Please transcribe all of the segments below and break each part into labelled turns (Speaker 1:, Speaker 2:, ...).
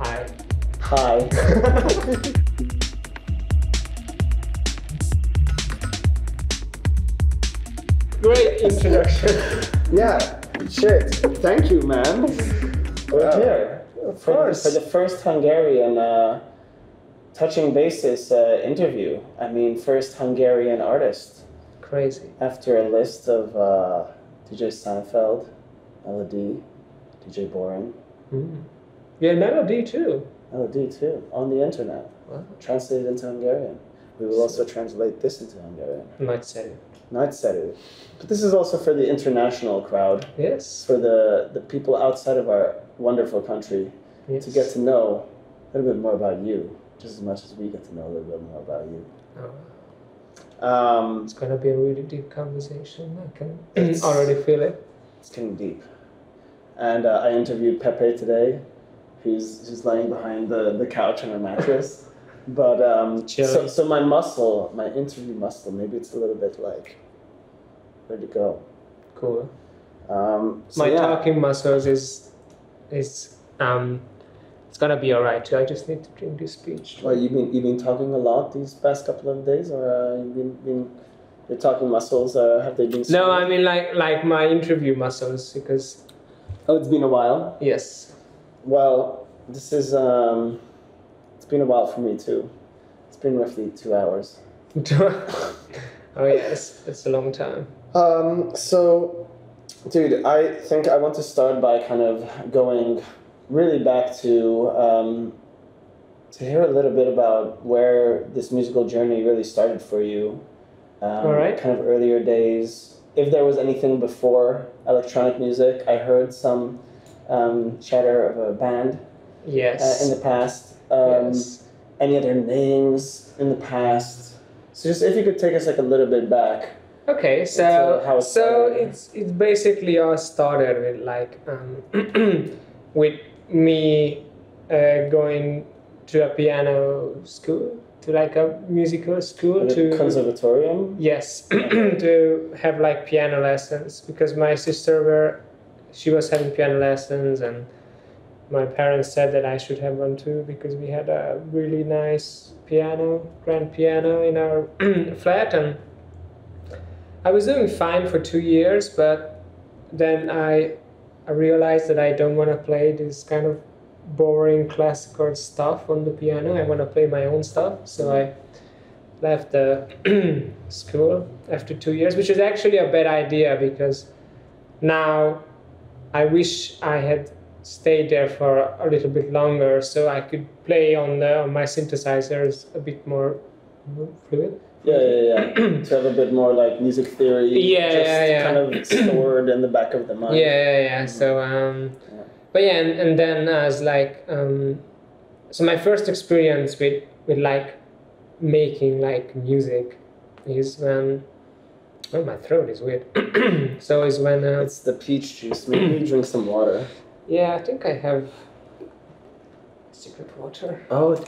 Speaker 1: Hi.
Speaker 2: Hi.
Speaker 1: Great introduction.
Speaker 2: yeah, shit. Thank you, man. We're
Speaker 1: Wow.
Speaker 2: here.
Speaker 1: Of
Speaker 2: For,
Speaker 1: course.
Speaker 2: for the first Hungarian uh, Touching Bases uh, interview. I mean, first Hungarian artist.
Speaker 1: Crazy.
Speaker 2: After a list of uh, DJ Seinfeld, Melody, DJ Boring,
Speaker 1: Mm. Yeah, melody too.
Speaker 2: Melody too, on the internet.
Speaker 1: Wow.
Speaker 2: Translated into Hungarian. We will also translate this into Hungarian.
Speaker 1: Might say.
Speaker 2: Nagyszerű. But this is also for the international crowd,
Speaker 1: Yes.
Speaker 2: for the, the people outside of our wonderful country
Speaker 1: yes.
Speaker 2: to get to know a little bit more about you, just as much as we get to know a little bit more about you.
Speaker 1: Oh,
Speaker 2: Um,
Speaker 1: it's gonna be a really deep conversation. I can already feel it.
Speaker 2: it's getting deep. And uh, I interviewed Pepe today, who's, who's laying behind the, the couch on a mattress. But um, so, so my muscle, my interview muscle, maybe it's a little bit like, where'd it go?
Speaker 1: Cool.
Speaker 2: Um, so
Speaker 1: My
Speaker 2: yeah.
Speaker 1: talking muscles is is um it's gonna be alright too. I just need to drink this speech.
Speaker 2: Well, you've been you've been talking a lot these past couple of days, or uh, you've been, been your talking muscles uh, have they been?
Speaker 1: No. I mean like like my interview muscles because
Speaker 2: oh, it's been a while.
Speaker 1: yes.
Speaker 2: Well, this is um, it's been a while for me too. It's been roughly two hours.
Speaker 1: oh yes, it's a long time.
Speaker 2: Um, so, dude, I think I want to start by kind of going really back to um, to hear a little bit about where this musical journey really started for you. Um,
Speaker 1: All right.
Speaker 2: Kind of earlier days. If there was anything before electronic music, I heard some um, chatter of a band uh,
Speaker 1: Yes.
Speaker 2: in the past. Um,
Speaker 1: yes.
Speaker 2: Any other names in the past? So just if you could take us like a little bit back.
Speaker 1: Okay, so
Speaker 2: uh, how it
Speaker 1: so it's it's basically all started with like um, with me uh, going to a piano school, to like a musical school
Speaker 2: The
Speaker 1: to
Speaker 2: conservatorium.
Speaker 1: yes to have like piano lessons because my sister were she was having piano lessons and my parents said that I should have one too because we had a really nice piano grand piano in our flat and I was doing fine for two years but then I I realized that I don't want to play this kind of boring classical stuff on the piano. I want to play my own stuff so I left the school after two years, which is actually a bad idea because now I wish I had stayed there for a little bit longer so I could play on, the, on my synthesizers a bit more fluid.
Speaker 2: Yeah, yeah, yeah. to have a bit more like music theory.
Speaker 1: Yeah,
Speaker 2: just
Speaker 1: yeah, yeah.
Speaker 2: kind of stored in the back of the mind.
Speaker 1: Yeah, yeah, yeah. So, um,
Speaker 2: Yeah.
Speaker 1: but yeah, and, and then as like, um, so my first experience with with like making like music is when, oh, my throat is weird. so is when, uh,
Speaker 2: It's the peach juice. Maybe drink some water.
Speaker 1: Yeah, I think I have secret water.
Speaker 2: Oh,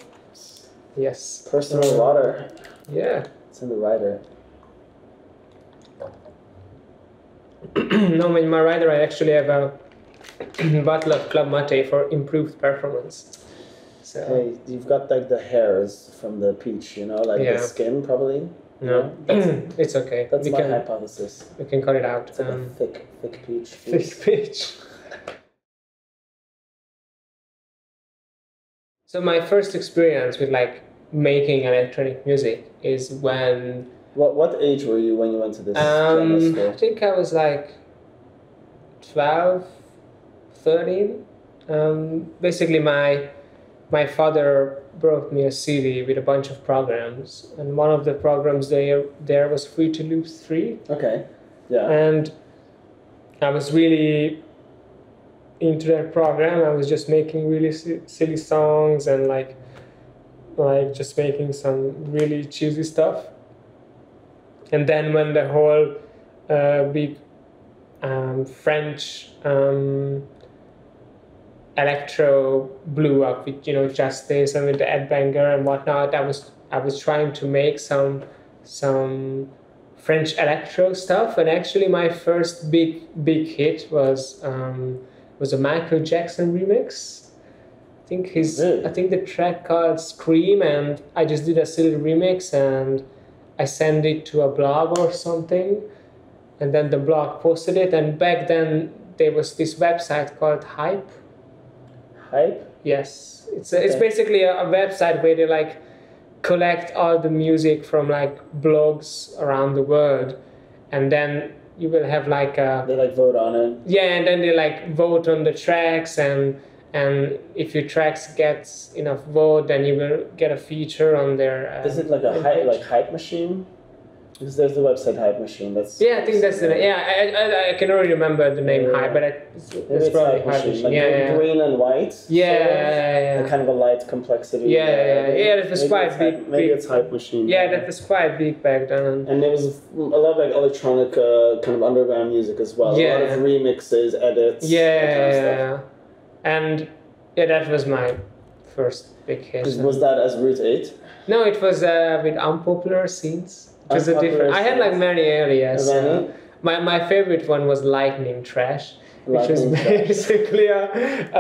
Speaker 1: Yes.
Speaker 2: personal
Speaker 1: So,
Speaker 2: water.
Speaker 1: Yeah.
Speaker 2: It's in the rider.
Speaker 1: no, in my rider I actually have a bottle of Club Mate for improved performance. So.
Speaker 2: Hey, you've got like the hairs from the peach, you know, like
Speaker 1: Yeah.
Speaker 2: the skin probably.
Speaker 1: No,
Speaker 2: That's-
Speaker 1: it's okay.
Speaker 2: That's
Speaker 1: we
Speaker 2: my
Speaker 1: can
Speaker 2: hypothesis.
Speaker 1: we can cut it out.
Speaker 2: It's like a
Speaker 1: Um,
Speaker 2: thick, thick peach.
Speaker 1: thick
Speaker 2: juice.
Speaker 1: So my first experience with like making electronic music is when
Speaker 2: What what age were you when you went to this
Speaker 1: um, I think I was like 12, 13. Um, basically, my my father brought me a CD with a bunch of programs, and one of the programs there there was Fruity Loop three.
Speaker 2: Okay. Yeah.
Speaker 1: and I was really into that program. I was just making really silly songs and like like just making some really cheesy stuff. And then when the whole uh, big um, French um, electro blew up with you know Justice and with the Ed Banger and whatnot, I was I was trying to make some some French electro stuff, and actually my first big big hit was um, was a Michael Jackson remix I think his
Speaker 2: Really?
Speaker 1: I think the track called Scream and I just did a silly remix and I sent it to a blog or something and then the blog posted it and back then there was this website called Hype.
Speaker 2: Hype?
Speaker 1: Yes. It's a, it's basically a, a website where they like collect all the music from like blogs around the world and then you will have like a
Speaker 2: They like vote on it.
Speaker 1: yeah and then they like vote on the tracks and and if your tracks gets enough vote then you will get a feature on their uh,
Speaker 2: Is it like a hype, like hype machine? Because there's the website hype machine. That's
Speaker 1: yeah i think that's the name. yeah I, I, I can already remember the name
Speaker 2: Yeah.
Speaker 1: hype but I, it's, it's probably
Speaker 2: hype
Speaker 1: hype
Speaker 2: machine.
Speaker 1: machine.
Speaker 2: Like
Speaker 1: yeah, yeah.
Speaker 2: green and white.
Speaker 1: Yeah,
Speaker 2: sort of?
Speaker 1: yeah, yeah,
Speaker 2: And kind of a light complexity.
Speaker 1: Yeah, yeah, yeah. Yeah, it was
Speaker 2: maybe
Speaker 1: quite
Speaker 2: it's hype-
Speaker 1: big-
Speaker 2: Maybe
Speaker 1: big-
Speaker 2: it's hype machine.
Speaker 1: yeah that was quite big back then
Speaker 2: And there was a lot of like electronic uh, kind of underground music as well. Yeah. A lot of remixes, edits. Yeah, kind of
Speaker 1: and yeah that was my first big hit
Speaker 2: Was that as Route 8?
Speaker 1: no it was uh, with unpopular scenes it was a
Speaker 2: Unpopular
Speaker 1: different i had like many areas.
Speaker 2: Many?
Speaker 1: uh, my, my favorite one was lightning trash which was
Speaker 2: Lightning Trash.
Speaker 1: basically a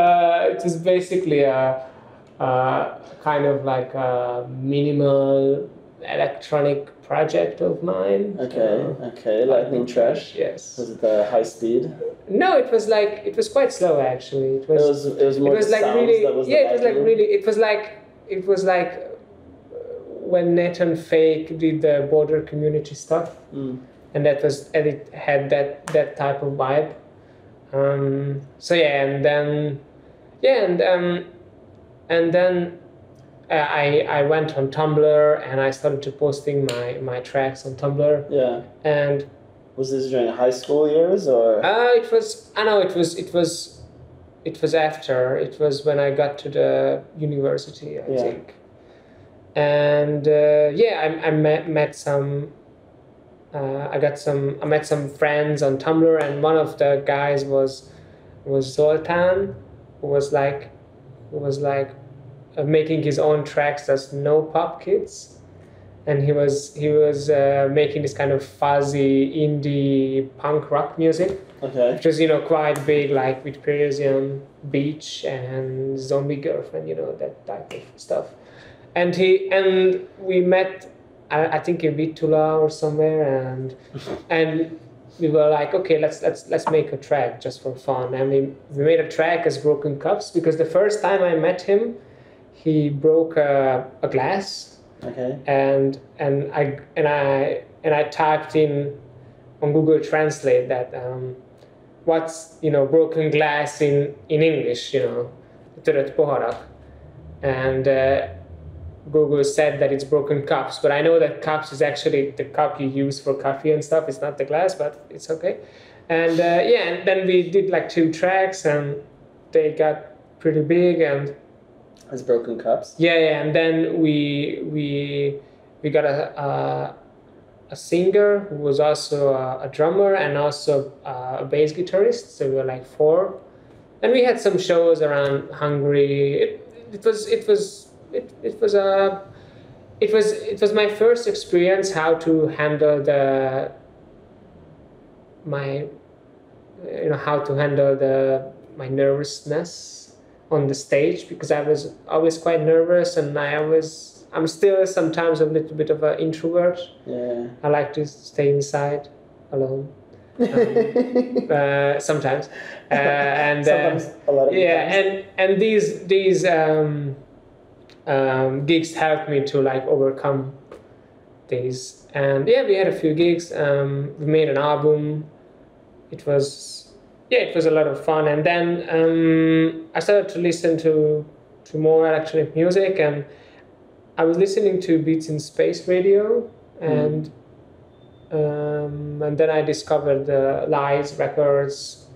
Speaker 1: uh, it was basically a, uh kind of like a minimal electronic project of mine
Speaker 2: Okay,
Speaker 1: Uh,
Speaker 2: okay. Lightning Trash.
Speaker 1: yes
Speaker 2: Was it the high speed?
Speaker 1: no it was like it was quite slow actually it was.
Speaker 2: It was, it was
Speaker 1: it was like really
Speaker 2: that was the
Speaker 1: yeah it was like really it was like it was like when Nathan Fake did the border community stuff
Speaker 2: Mm.
Speaker 1: and that was and it had that that type of vibe um so yeah and then yeah and um and then uh, I I went on Tumblr and I started to posting my my tracks on Tumblr
Speaker 2: Yeah.
Speaker 1: and
Speaker 2: Was this during high school years or?
Speaker 1: uh, it was I know it was it was it was after it was when I got to the university I
Speaker 2: Yeah.
Speaker 1: think and uh, yeah I, I met met some uh, I got some I met some friends on Tumblr and one of the guys was was Zoltan who was like who was like uh, making his own tracks as no pop kids. And he was he was uh, making this kind of fuzzy indie punk rock music.
Speaker 2: Okay.
Speaker 1: which was you know quite big like with Parisian Beach and Zombie Girlfriend you know that type of stuff and he and we met I, I think in Vitula or somewhere and and we were like okay let's let's let's make a track just for fun. And we, we made a track as Broken Cups because the first time I met him he broke a, a glass.
Speaker 2: Okay.
Speaker 1: and and I and I and I typed in on Google Translate that um, what's you know broken glass in in English you know törött poharak? And uh, Google said that it's broken cups but I know that cups is actually the cup you use for coffee and stuff it's not the glass but it's okay and uh, yeah and then we did like two tracks and they got pretty big and
Speaker 2: As broken cups.
Speaker 1: yeah, yeah, and then we we we got a a, a singer who was also a, a drummer and also uh, a bass guitarist. So we were like four, and we had some shows around Hungary. It, it was it was it, it was a it was it was my first experience how to handle the my you know how to handle the my nervousness on the stage because I was always quite nervous and I always I'm still sometimes a little bit of an introvert.
Speaker 2: Yeah.
Speaker 1: I like to stay inside alone uh, sometimes, uh, and uh,
Speaker 2: Sometimes a lot of
Speaker 1: yeah, and and these these um, um, gigs helped me to like overcome these, and yeah, we had a few gigs. Um, we made an album. It was yeah, it was a lot of fun, and then um, I started to listen to to more electronic music, and I was listening to Beats in Space Radio, and um, and then I discovered uh, L.I.E.S. Records.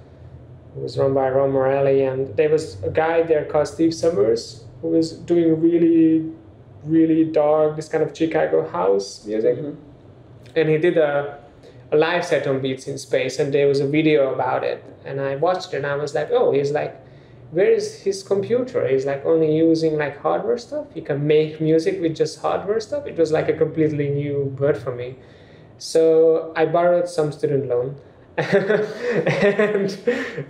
Speaker 1: It was run by Ron Morelli, and there was a guy there called Steve Summers who was doing really, really dark, this kind of Chicago house music.
Speaker 2: Mhm.
Speaker 1: And he did a, a live set on Beats in Space, and there was a video about it. And I watched it, and I was like, oh, he's like, where is his computer? He's like only using like hardware stuff. He can make music with just hardware stuff. It was like a completely new word for me. So I borrowed some student loan, and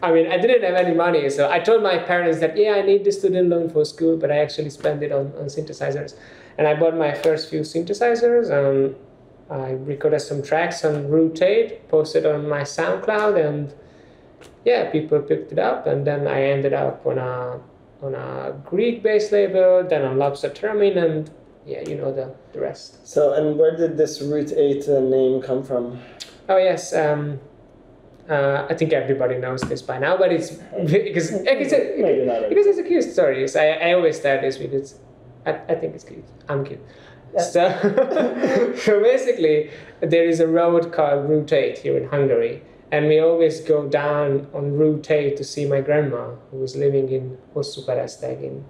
Speaker 1: I mean, I didn't have any money, so I told my parents that yeah, I need the student loan for school, but I actually spent it on, on synthesizers. And I bought my first few synthesizers, and I recorded some tracks on Route8, posted on my SoundCloud, and yeah, people picked it up, and then I ended up on a on a Greek-based label, then on Lobster Theremin, and yeah, you know the, the rest.
Speaker 2: So, and where did this Route8 uh, name come from?
Speaker 1: Oh yes, um, uh, I think everybody knows this by now, but it's because it's a,
Speaker 2: Maybe not
Speaker 1: because it's a cute story. So I, I always start this because I, I think it's cute. I'm cute. So, so basically, there is a road called Route 8 here in Hungary, and we always go down on Route 8 to see my grandma, who was living in Hosszúpereszteg in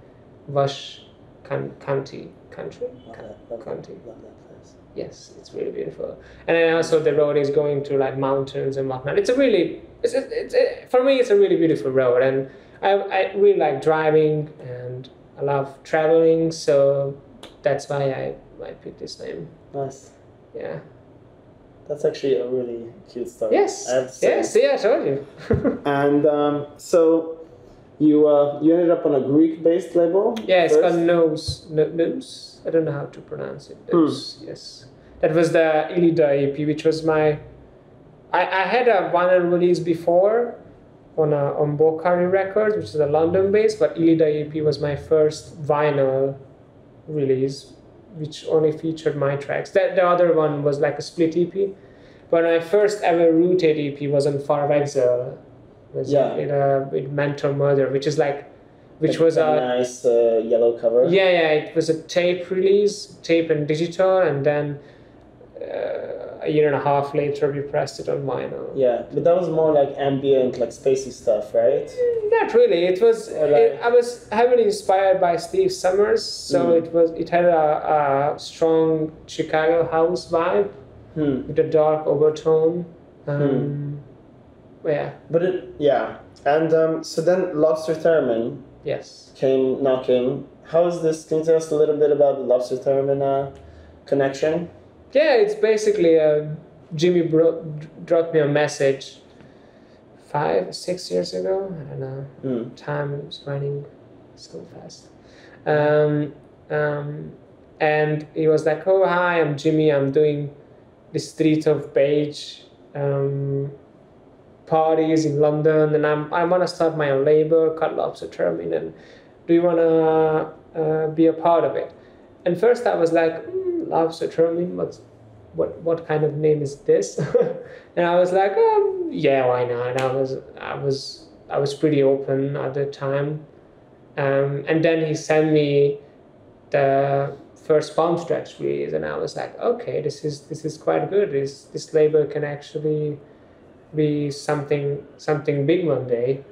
Speaker 1: Vas County. Country?
Speaker 2: Love that, love
Speaker 1: County.
Speaker 2: That, love that place.
Speaker 1: Yes, it's really beautiful. And then also the road is going to like mountains and whatnot. It's a really, it's, a, it's a, for me, it's a really beautiful road, and I, I really like driving and I love traveling, so that's why I, I picked this name.
Speaker 2: Nice.
Speaker 1: Yeah.
Speaker 2: That's actually a really cute story.
Speaker 1: Yes.
Speaker 2: I have to say.
Speaker 1: Yes. Yeah. I told you.
Speaker 2: And um, so you uh, you ended up on a Greek-based label.
Speaker 1: yeah, it's
Speaker 2: first?
Speaker 1: called Nose. No, nose. I don't know how to pronounce it. Nose. Yes. That was the Ilida EP, which was my. I, I had a vinyl release before, on a, on Bokhari Records, which is a London based, but Ilida EP was my first vinyl release, which only featured my tracks. That the other one was like a split EP. But my first ever Route 8 EP was on Farbwechsel. Was
Speaker 2: Yeah.
Speaker 1: with, uh, with Mental Murder, which is like, which
Speaker 2: Like
Speaker 1: was
Speaker 2: that
Speaker 1: a
Speaker 2: nice uh, yellow cover.
Speaker 1: yeah, yeah, it was a tape release, tape and digital, and then uh, a year and a half later we pressed it on vinyl.
Speaker 2: Yeah, but that was more like ambient, like spacey stuff, right?
Speaker 1: Not really. It was.
Speaker 2: Or
Speaker 1: It, I was heavily inspired by Steve Summers, so
Speaker 2: Mm.
Speaker 1: it was. It had a, a strong Chicago house vibe
Speaker 2: Hmm.
Speaker 1: with a dark overtone. Um, Yeah.
Speaker 2: But it, yeah. And um, so then Lobster Theremin
Speaker 1: Yes.
Speaker 2: came knocking. How is this? Can you tell us a little bit about the Lobster Theremin uh, connection?
Speaker 1: Yeah, it's basically uh, Jimmy bro- dropped me a message five, six years ago. I don't know.
Speaker 2: Hmm.
Speaker 1: time is running so fast. Um, um, and he was like, "Oh, hi, I'm Jimmy. I'm doing the Street of Page um, parties in London, and I'm I want to start my own label called Lobster Theremin. And do you want to uh, be a part of it?" And first, I was like, mm, "Lobster Theremin? What's what? What kind of name is this?" and I was like, um, "Yeah, why not?" And I was I was I was pretty open at the time. Um, and then he sent me the first Palms Trax release, and I was like, okay, this is this is quite good. This this label can actually be something something big one day.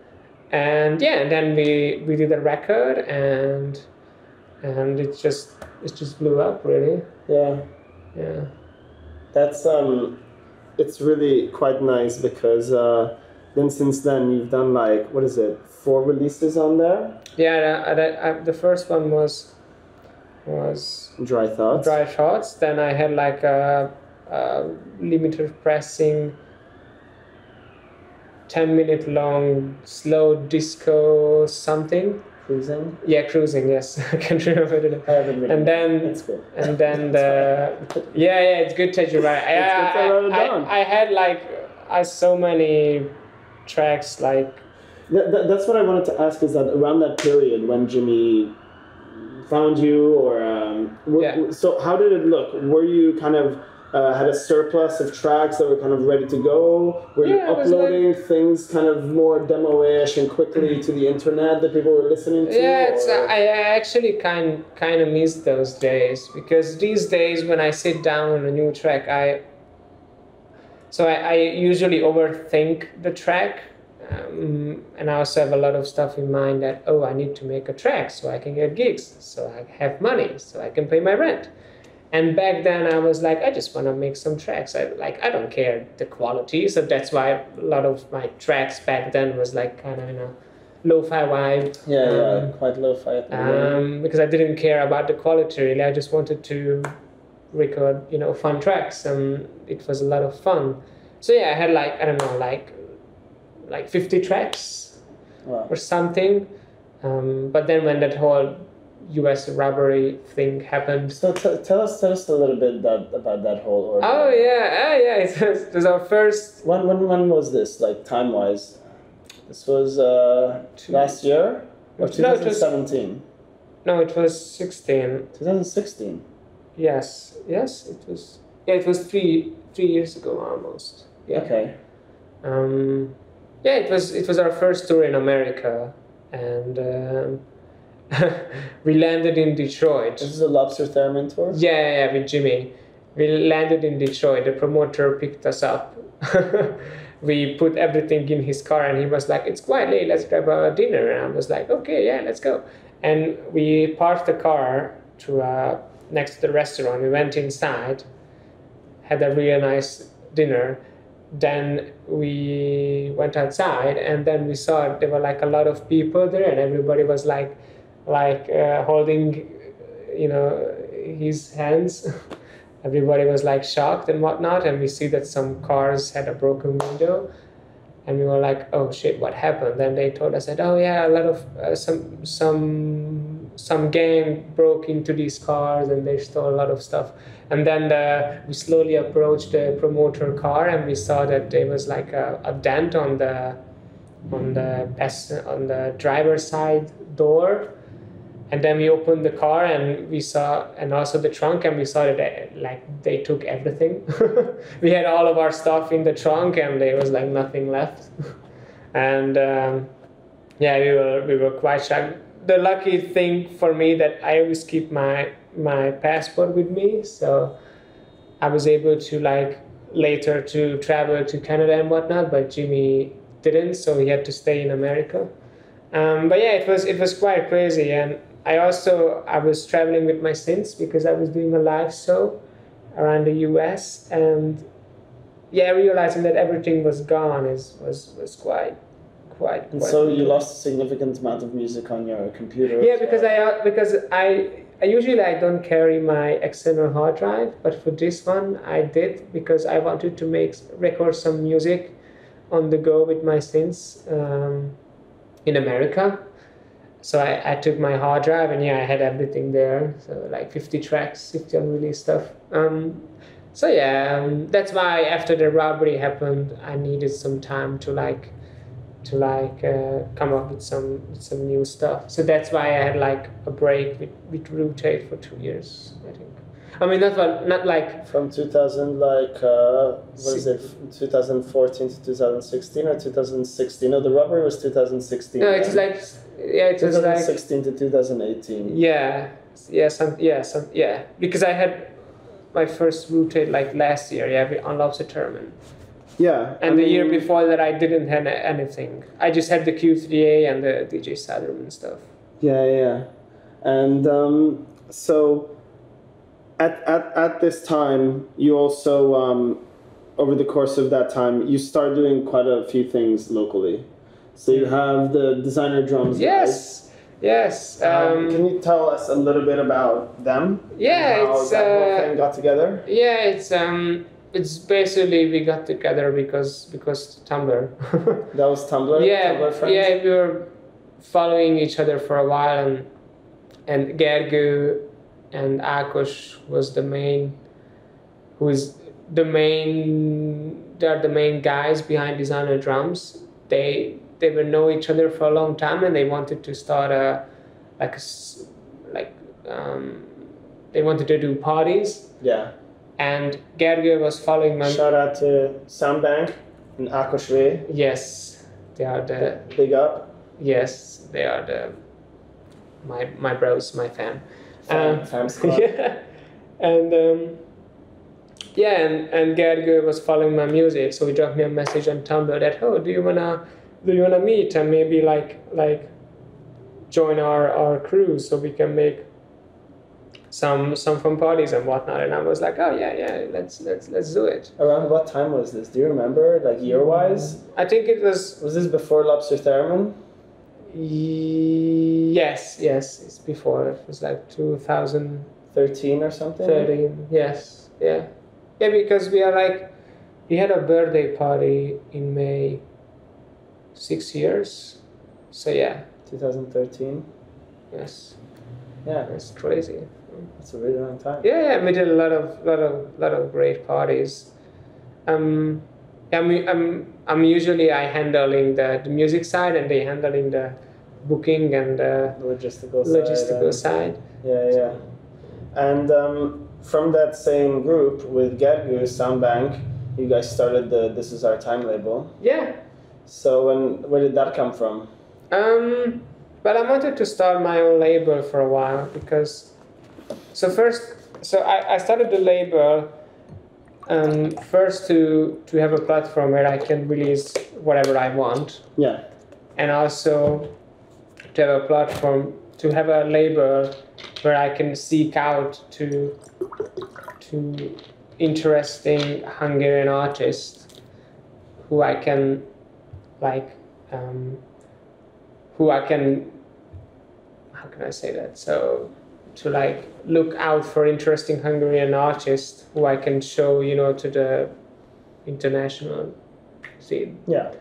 Speaker 1: And yeah, and then we we did a record, and and it just it just blew up really.
Speaker 2: Yeah.
Speaker 1: Yeah.
Speaker 2: That's um, it's really quite nice because uh, then since then you've done like what is it, four releases on there?
Speaker 1: Yeah, the, the, the first one was was
Speaker 2: Dry thoughts.
Speaker 1: dry shots. Then I had like a, a limited pressing, ten minute long slow disco something.
Speaker 2: Cruising.
Speaker 1: Yeah, cruising. Yes, I can't remember the name.
Speaker 2: I haven't really.
Speaker 1: And then
Speaker 2: It's good.
Speaker 1: and then the yeah yeah it's good you're right. I,
Speaker 2: It's good to write it
Speaker 1: I. I, I had like I so many tracks like
Speaker 2: That, that, that's what I wanted to ask is that around that period when Jimmy found you or um,
Speaker 1: Yeah.
Speaker 2: so how did it look were you kind of uh, had a surplus of tracks that were kind of ready to go were you
Speaker 1: Yeah, was
Speaker 2: uploading things kind of more demo-ish and quickly to the internet that people were listening to
Speaker 1: Yeah, it's, I, I actually kind kind of miss those days because these days when I sit down on a new track, I so I, I usually overthink the track, um, and I also have a lot of stuff in mind that oh I need to make a track so I can get gigs, so I have money, so I can pay my rent. And back then I was like I just want to make some tracks. I like I don't care the quality, so that's why a lot of my tracks back then was like kind of in a lo-fi vibe.
Speaker 2: yeah yeah
Speaker 1: Um,
Speaker 2: quite lo-fi at the beginning.
Speaker 1: um, because I didn't care about the quality really. I just wanted to record, you know, fun tracks, and it was a lot of fun. so yeah, I had like I don't know, like like fifty tracks
Speaker 2: Wow.
Speaker 1: or something. Um, but then when that whole U.S. robbery thing happened,
Speaker 2: So t- tell us, tell us a little bit that about that whole order.
Speaker 1: oh yeah, oh yeah, it was, it was our first.
Speaker 2: When when when was this? Like time wise, this was uh, last year or
Speaker 1: No, it was-
Speaker 2: 2017,
Speaker 1: No, it was sixteen.
Speaker 2: 2016.
Speaker 1: Yes, yes, it was. Yeah, it was three three years ago almost. Yeah.
Speaker 2: Okay.
Speaker 1: Um, yeah, it was it was our first tour in America, and um, we landed in Detroit.
Speaker 2: This is a Lobster Theremin tour.
Speaker 1: Yeah, yeah, yeah, with Jimmy. We landed in Detroit. The promoter picked us up. we put everything in his car, and he was like, "It's quite late. Let's grab a dinner." And I was like, "Okay, yeah, let's go." And we parked the car to uh, next to the restaurant. We went inside, had a really nice dinner. Then we went outside, and then we saw there were like a lot of people there, and everybody was like, like uh, holding, you know, his hands. Everybody was like shocked and whatnot, and we see that some cars had a broken window, and we were like, "Oh shit, what happened?" Then they told us that, "Oh yeah, a lot of uh, some some some gang broke into these cars and they stole a lot of stuff." And then the, we slowly approached the promoter car, and we saw that there was like a, a dent on the on the pass on the driver's side door and then we opened the car and we saw and also the trunk and we saw that they, like they took everything. We had all of our stuff in the trunk and there was like nothing left. And um, yeah we were we were quite shocked the lucky thing for me that i always keep my my passport with me. So i was able to like later to travel to canada and whatnot but jimmy didn't so he had to stay in america. Um, but yeah it was it was quite crazy. And I also I was traveling with my synths because I was doing a live show around the U.S. and yeah, realizing that everything was gone is was was quite quite.
Speaker 2: And
Speaker 1: quite
Speaker 2: so you lost a significant amount of music on your computer.
Speaker 1: Yeah, because
Speaker 2: well.
Speaker 1: I uh, because I. I usually I don't carry my external hard drive, but for this one I did because I wanted to make record some music on the go with my synths um, in America. So I, I took my hard drive and yeah, I had everything there. So like 50 tracks, 50 unreleased stuff. Um, so yeah, um, that's why after the robbery happened, I needed some time to like to like uh, come up with some some new stuff. So that's why I had like a break with, with Route 8 for two years, I think. I mean, not not like
Speaker 2: From 2000, like, uh, what is it, 2014 to 2016 or 2016? No, the robbery was 2016.
Speaker 1: no, it's
Speaker 2: right?
Speaker 1: like yeah, it was like
Speaker 2: 2016 to 2018.
Speaker 1: Yeah, yeah, some, yeah, some, yeah. Because I had my first Route 8 like last year, yeah, on Lobster Theremin.
Speaker 2: Yeah.
Speaker 1: And
Speaker 2: I
Speaker 1: the year before that, I didn't have anything. I just had the Q3A and the DJ Ciderman and stuff.
Speaker 2: Yeah, yeah. And um, so at, at, at this time, you also, um, over the course of that time, you start doing quite a few things locally. So you have the designer drums.
Speaker 1: Yes, yes.
Speaker 2: Um,
Speaker 1: Um,
Speaker 2: can you tell us a little bit about them?
Speaker 1: Yeah,
Speaker 2: and how
Speaker 1: it's,
Speaker 2: that whole
Speaker 1: uh,
Speaker 2: thing got together.
Speaker 1: yeah, it's um, it's basically we got together because because Tumblr.
Speaker 2: That was Tumblr.
Speaker 1: yeah,
Speaker 2: Tumblr friends?
Speaker 1: yeah, we were following each other for a while, and and Gergu and Akos was the main, who is the main. They are the main guys behind Designer Drums. They they will know each other for a long time, and they wanted to start a like a like um, they wanted to do parties,
Speaker 2: Yeah.
Speaker 1: and Gergu was following my
Speaker 2: Shout out to Soundbank and Akoshwe.
Speaker 1: yes. They are the
Speaker 2: Big up.
Speaker 1: Yes, they are the my my bros, my fam.
Speaker 2: Fam,
Speaker 1: Um,
Speaker 2: fam squad.
Speaker 1: yeah, and um, yeah, and and Gerger was following my music, so he dropped me a message on Tumblr that oh, do you wanna do you wanna meet and maybe like like join our our crew so we can make some some fun parties and whatnot. And I was like, oh yeah, yeah, let's let's let's do it.
Speaker 2: Around what time was this? Do you remember, like year wise?
Speaker 1: Mm, I think it was
Speaker 2: Was this before Lobster Theremin?
Speaker 1: yes, yes, it's before it was like
Speaker 2: 2013 or something?
Speaker 1: 13 yes yeah yeah because we are like we had a birthday party in May. Six years. So yeah.
Speaker 2: 2013.
Speaker 1: Yes.
Speaker 2: Yeah,
Speaker 1: That's crazy.
Speaker 2: that's a really long time.
Speaker 1: Yeah, yeah, we did a lot of lot of lot of great parties. Um, I'm I'm I'm usually I handling the, the music side and they handling the booking and the
Speaker 2: The logistical side.
Speaker 1: logistical
Speaker 2: and-
Speaker 1: side.
Speaker 2: Yeah, yeah. And um, from that same group with Gadgu Soundbank, you guys started the This Is Our Time label.
Speaker 1: Yeah.
Speaker 2: So when where did that come from?
Speaker 1: Um, but I wanted to start my own label for a while because, so first, so I, I started the label um, first to to have a platform where I can release whatever I want.
Speaker 2: Yeah.
Speaker 1: and also to have a platform to have a label where I can seek out to to interesting Hungarian artists who I can like um, who I can how can I say that so to like look out for interesting Hungarian artists who I can show you know to the international scene
Speaker 2: Yeah.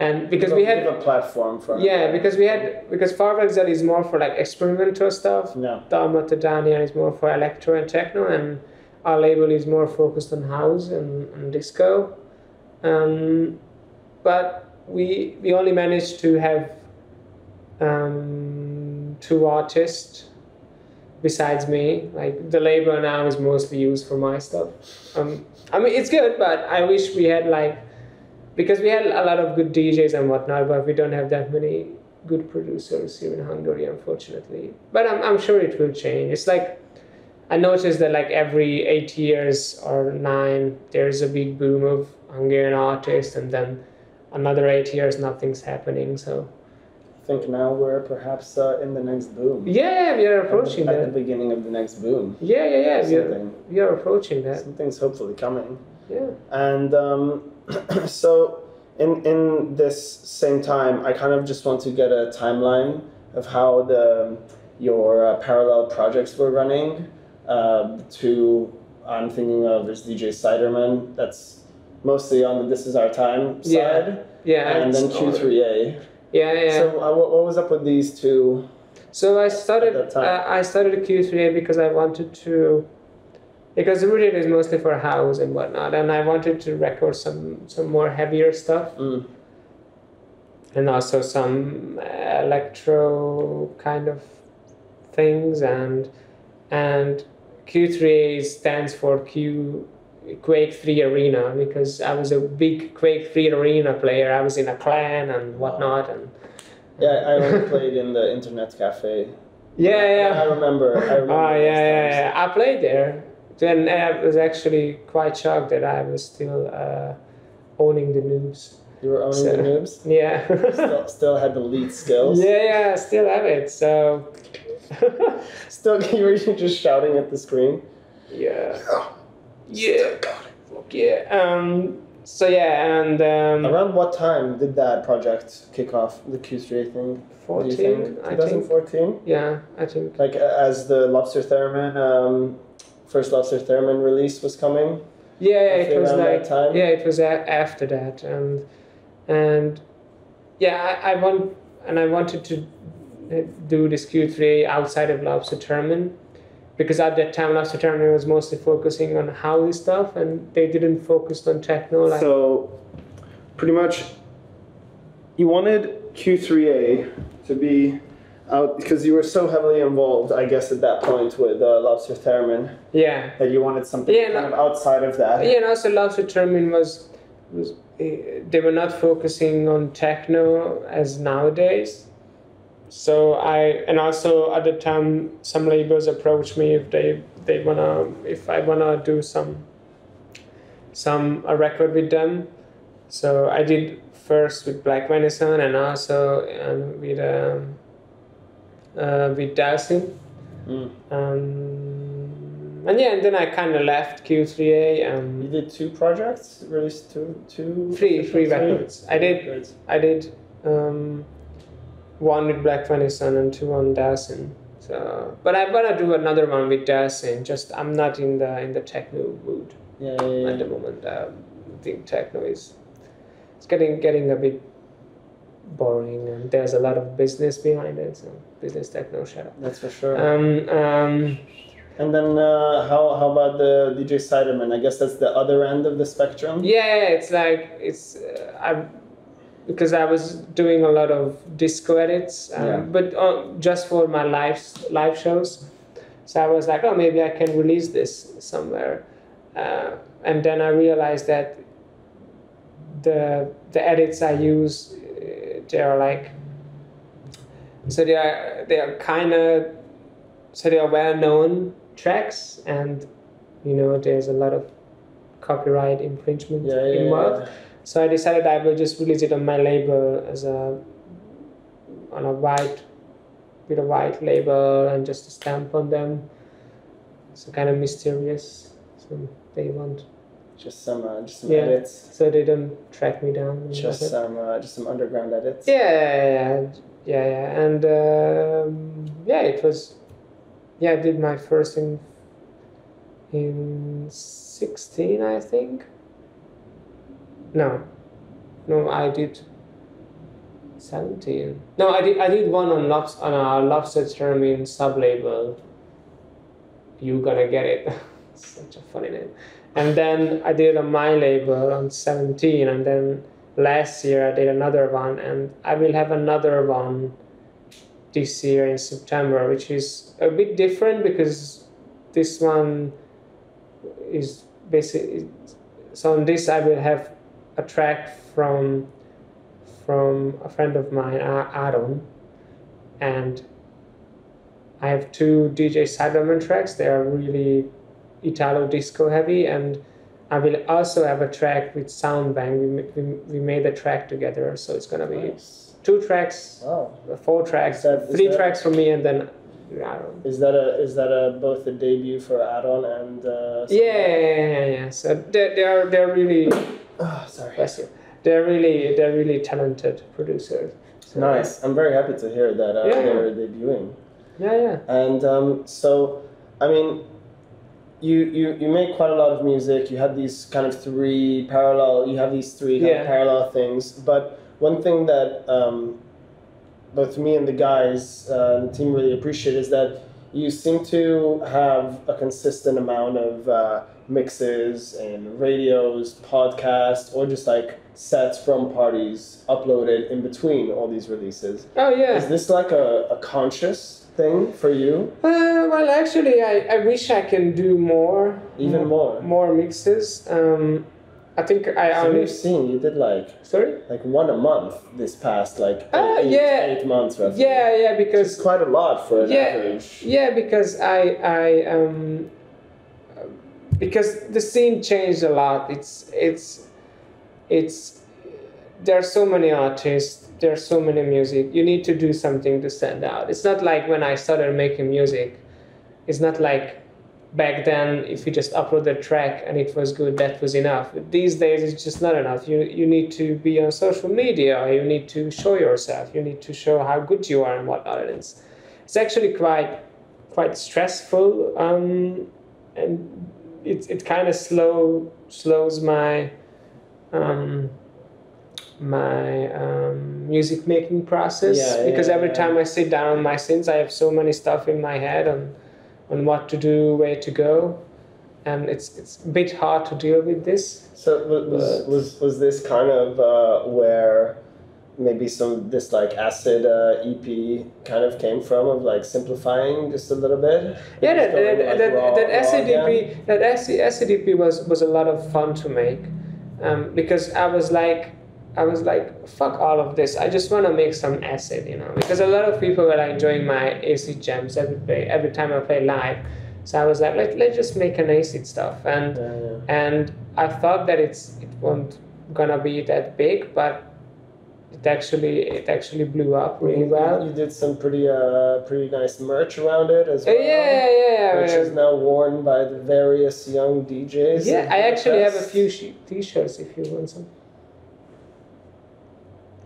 Speaker 1: and because
Speaker 2: Give
Speaker 1: we had
Speaker 2: a platform for.
Speaker 1: yeah, because we had because Farbwechsel is more for like experimental stuff.
Speaker 2: Yeah.
Speaker 1: Dalmata Daniel is more for electro and techno, and our label is more focused on house and, and disco. Um, but we we only managed to have um, two artists besides me. Like the label now is mostly used for my stuff. Um, I mean it's good, but I wish we had like because we had a lot of good DJs and whatnot, but we don't have that many good producers here in Hungary, unfortunately. But I'm, I'm sure it will change. It's like I noticed that like every eight years or nine, there's a big boom of Hungarian artists, and then another eight years, nothing's happening. So
Speaker 2: I think now we're perhaps uh, in the next boom.
Speaker 1: yeah, we are
Speaker 2: At the-
Speaker 1: approaching
Speaker 2: at the beginning of the next boom.
Speaker 1: Yeah, yeah, yeah. We are, we are approaching that.
Speaker 2: Something's hopefully coming.
Speaker 1: Yeah.
Speaker 2: And um, so, in in this same time, I kind of just want to get a timeline of how the your uh, parallel projects were running. Uh, to I'm thinking of there's DJ Ciderman. That's mostly on the This Is Our Time side,
Speaker 1: Yeah.
Speaker 2: yeah and then Q3A.
Speaker 1: Yeah, yeah.
Speaker 2: So, uh, what, what was up with these two?
Speaker 1: So I started.
Speaker 2: At that time.
Speaker 1: Uh, I started Q3A because I wanted to, because the Route 8 is mostly for house and whatnot, and I wanted to record some some more heavier stuff,
Speaker 2: Mm.
Speaker 1: and also some electro kind of things, and and Q3A stands for Q Quake Three Arena because I was a big Quake Three Arena player. I was in a clan and whatnot, and
Speaker 2: Yeah, I only played in the internet cafe.
Speaker 1: yeah, yeah.
Speaker 2: I remember. I remember.
Speaker 1: Oh yeah, yeah, yeah. I played there. Then I was actually quite shocked that I was still uh, owning the noobs.
Speaker 2: You were owning
Speaker 1: So-
Speaker 2: the noobs.
Speaker 1: Yeah.
Speaker 2: Still, still had the lead skills.
Speaker 1: yeah, yeah. I still have it. So.
Speaker 2: Still, you were just shouting at the screen.
Speaker 1: yeah. Yeah. Fuck yeah. Um. So yeah, and um.
Speaker 2: Around what time did that project kick off? The Q3 thing. Do you
Speaker 1: Fourteen,
Speaker 2: think?
Speaker 1: I think.
Speaker 2: 2014.
Speaker 1: Yeah, I think.
Speaker 2: Like as the Lobster Theremin, um, first Lobster Theremin release was coming.
Speaker 1: Yeah, yeah, it was
Speaker 2: around that
Speaker 1: like
Speaker 2: time?
Speaker 1: yeah, it was a- after that, and and yeah, I, I want and I wanted to uh, do this Q3 outside of Lobster Theremin because at that time Lobster Theremin was mostly focusing on house stuff, and they didn't focus on techno. Like
Speaker 2: So, pretty much, you wanted Q3A to be out because you were so heavily involved, I guess, at that point with uh, Lobster Theremin
Speaker 1: yeah,
Speaker 2: that you wanted something
Speaker 1: Yeah,
Speaker 2: kind
Speaker 1: no-
Speaker 2: of outside of that.
Speaker 1: yeah, and also Lobster Theremin was was uh, they were not focusing on techno as nowadays. So I and also at the time some labels approached me if they they wanna if I wanna do some some a record with them. So I did first with Black Venison and also um, with um, uh, with Dalsin.
Speaker 2: Mm.
Speaker 1: Um, and yeah, and then I kind of left Q3A.
Speaker 2: You
Speaker 1: Um,
Speaker 2: did two projects, released two, two,
Speaker 1: Three- three records. I did-
Speaker 2: records.
Speaker 1: I did um, one with Black Venison and two on Dasin. So, but I wanna do another one with Dasin. Just I'm not in the in the techno mood
Speaker 2: Yeah, yeah,
Speaker 1: at the
Speaker 2: yeah.
Speaker 1: moment. Um, think techno is it's getting getting a bit boring, and there's a lot of business behind it. So business techno, shut up.
Speaker 2: That's for sure.
Speaker 1: Um, um,
Speaker 2: and then uh, how how about the DJ Ciderman? I guess that's the other end of the spectrum.
Speaker 1: yeah, it's like it's uh, I because I was doing a lot of disco edits, um,
Speaker 2: Yeah.
Speaker 1: but uh, just for my live live shows. So I was like, oh, maybe I can release this somewhere, uh, and then I realized that the the edits I use, uh, they are like, so they are they are kind of, so they are well known tracks, and you know there's a lot of copyright infringement
Speaker 2: Yeah, yeah,
Speaker 1: involved. So I decided I will just release it on my label as a on a white with a white label and just a stamp on them. So kind of mysterious. So they want
Speaker 2: Just some uh, just some
Speaker 1: Yeah.
Speaker 2: edits.
Speaker 1: so they don't track me down.
Speaker 2: Just some uh, just some underground edits.
Speaker 1: yeah, yeah, yeah, yeah, yeah. And um, yeah, it was yeah, I did my first in in sixteen, I think. No, no, I did seventeen. No, I did. I did one on Lobs on a Lobster Theremin sub label. You gonna get it? Such a funny name. And then I did on my label on seventeen, and then last year I did another one, and I will have another one this year in September, which is a bit different because this one is basically so on this I will have a track from from a friend of mine, A- Aaron, and I have two DJ Ciderman tracks. They are really Italo disco heavy, and I will also have a track with Soundbang. We, we, we made a track together, so it's gonna be
Speaker 2: Nice.
Speaker 1: two tracks,
Speaker 2: Wow.
Speaker 1: four tracks,
Speaker 2: that-
Speaker 1: three
Speaker 2: that-
Speaker 1: tracks for me, and then Aaron.
Speaker 2: Is that a is that a both a debut for Adon and uh,
Speaker 1: Yeah, yeah, yeah, yeah, yeah. So they they are they're really
Speaker 2: Oh, sorry.
Speaker 1: bless you. They're really they're really talented producers. So,
Speaker 2: Nice. I'm very happy to hear that uh,
Speaker 1: Yeah.
Speaker 2: they're debuting.
Speaker 1: Yeah, yeah.
Speaker 2: And um, so, I mean, you, you you make quite a lot of music. You have these kind of three parallel. You have these three kind
Speaker 1: Yeah.
Speaker 2: of parallel things. But one thing that um, both me and the guys, uh, the team, really appreciate is that you seem to have a consistent amount of uh, mixes and radios, podcasts, or just like sets from parties uploaded in between all these releases.
Speaker 1: Oh yeah.
Speaker 2: Is this like a, a conscious thing for you?
Speaker 1: Uh, well, actually, I, I wish I can do more.
Speaker 2: Even more?
Speaker 1: More mixes. Um, I think I
Speaker 2: So
Speaker 1: only.
Speaker 2: we've seen you did like
Speaker 1: Sorry.
Speaker 2: like one a month this past like
Speaker 1: Uh,
Speaker 2: eight,
Speaker 1: yeah.
Speaker 2: eight months roughly.
Speaker 1: Yeah, yeah,
Speaker 2: It's
Speaker 1: because
Speaker 2: quite a lot for an
Speaker 1: Yeah.
Speaker 2: average.
Speaker 1: yeah, because I I um because the scene changed a lot. It's it's it's there are so many artists. There are so many music. You need to do something to stand out. It's not like when I started making music. It's not like back then if you just upload a track and it was good that was enough these days it's just not enough you you need to be on social media you need to show yourself you need to show how good you are and whatnot and it's it's actually quite quite stressful um, and it, it kind of slow slows my um, my um, music making process.
Speaker 2: Yeah,
Speaker 1: because
Speaker 2: yeah,
Speaker 1: every
Speaker 2: yeah.
Speaker 1: time I sit down on my synths I have so many stuff in my head on on what to do where to go. And it's it's a bit hard to deal with this.
Speaker 2: So was was was this kind of uh, where maybe some this like acid uh, EP kind of came from of like simplifying just a little bit?
Speaker 1: Yeah, that that,
Speaker 2: like,
Speaker 1: that,
Speaker 2: raw-
Speaker 1: that
Speaker 2: acid
Speaker 1: EP
Speaker 2: again?
Speaker 1: that SC, acid EP was was a lot of fun to make, um, because I was like, I was like, fuck all of this. I just want to make some acid, you know. Because a lot of people were like enjoying my AC jams every play, every time I play live. So I was like, let let's just make an acid stuff, and
Speaker 2: Yeah, yeah.
Speaker 1: and I thought that it's it won't gonna be that big, but it actually it actually blew up really well.
Speaker 2: You did some pretty uh pretty nice merch around it as well.
Speaker 1: yeah, yeah,
Speaker 2: Which
Speaker 1: yeah.
Speaker 2: is now worn by the various young DJs.
Speaker 1: Yeah, I actually have a few sh- t-shirts if you want some.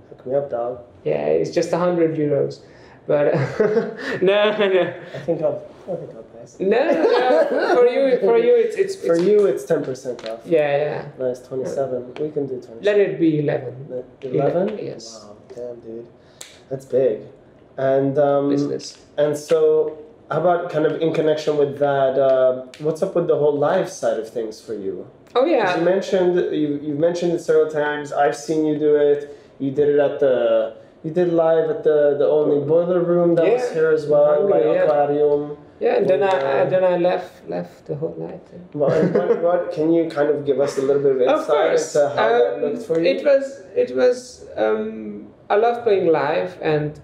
Speaker 2: Hook me up, dog.
Speaker 1: Yeah, it's just a hundred euros, but no, no.
Speaker 2: I think I'll I think I'll
Speaker 1: No, no, for you, for you, it's it's,
Speaker 2: For
Speaker 1: it's
Speaker 2: you, it's ten percent off.
Speaker 1: yeah, yeah.
Speaker 2: Nice, twenty-seven. We can do twenty.
Speaker 1: Let it be eleven.
Speaker 2: Eleven.
Speaker 1: Yes.
Speaker 2: Wow, damn, dude, that's big. And um,
Speaker 1: Business.
Speaker 2: and so, how about kind of in connection with that? Uh, what's up with the whole live side of things for you?
Speaker 1: Oh yeah.
Speaker 2: You mentioned you you mentioned it several times. I've seen you do it. You did it at the you did live at the the only boiler room that was here as well by
Speaker 1: Hungary, yeah.
Speaker 2: Aquarium.
Speaker 1: Yeah, and then I. I then I left left the whole night. then.
Speaker 2: What, can you kind of give us a little bit of
Speaker 1: Of
Speaker 2: insight
Speaker 1: course.
Speaker 2: into how that
Speaker 1: Um,
Speaker 2: looked for you?
Speaker 1: It was it was um, I love playing live and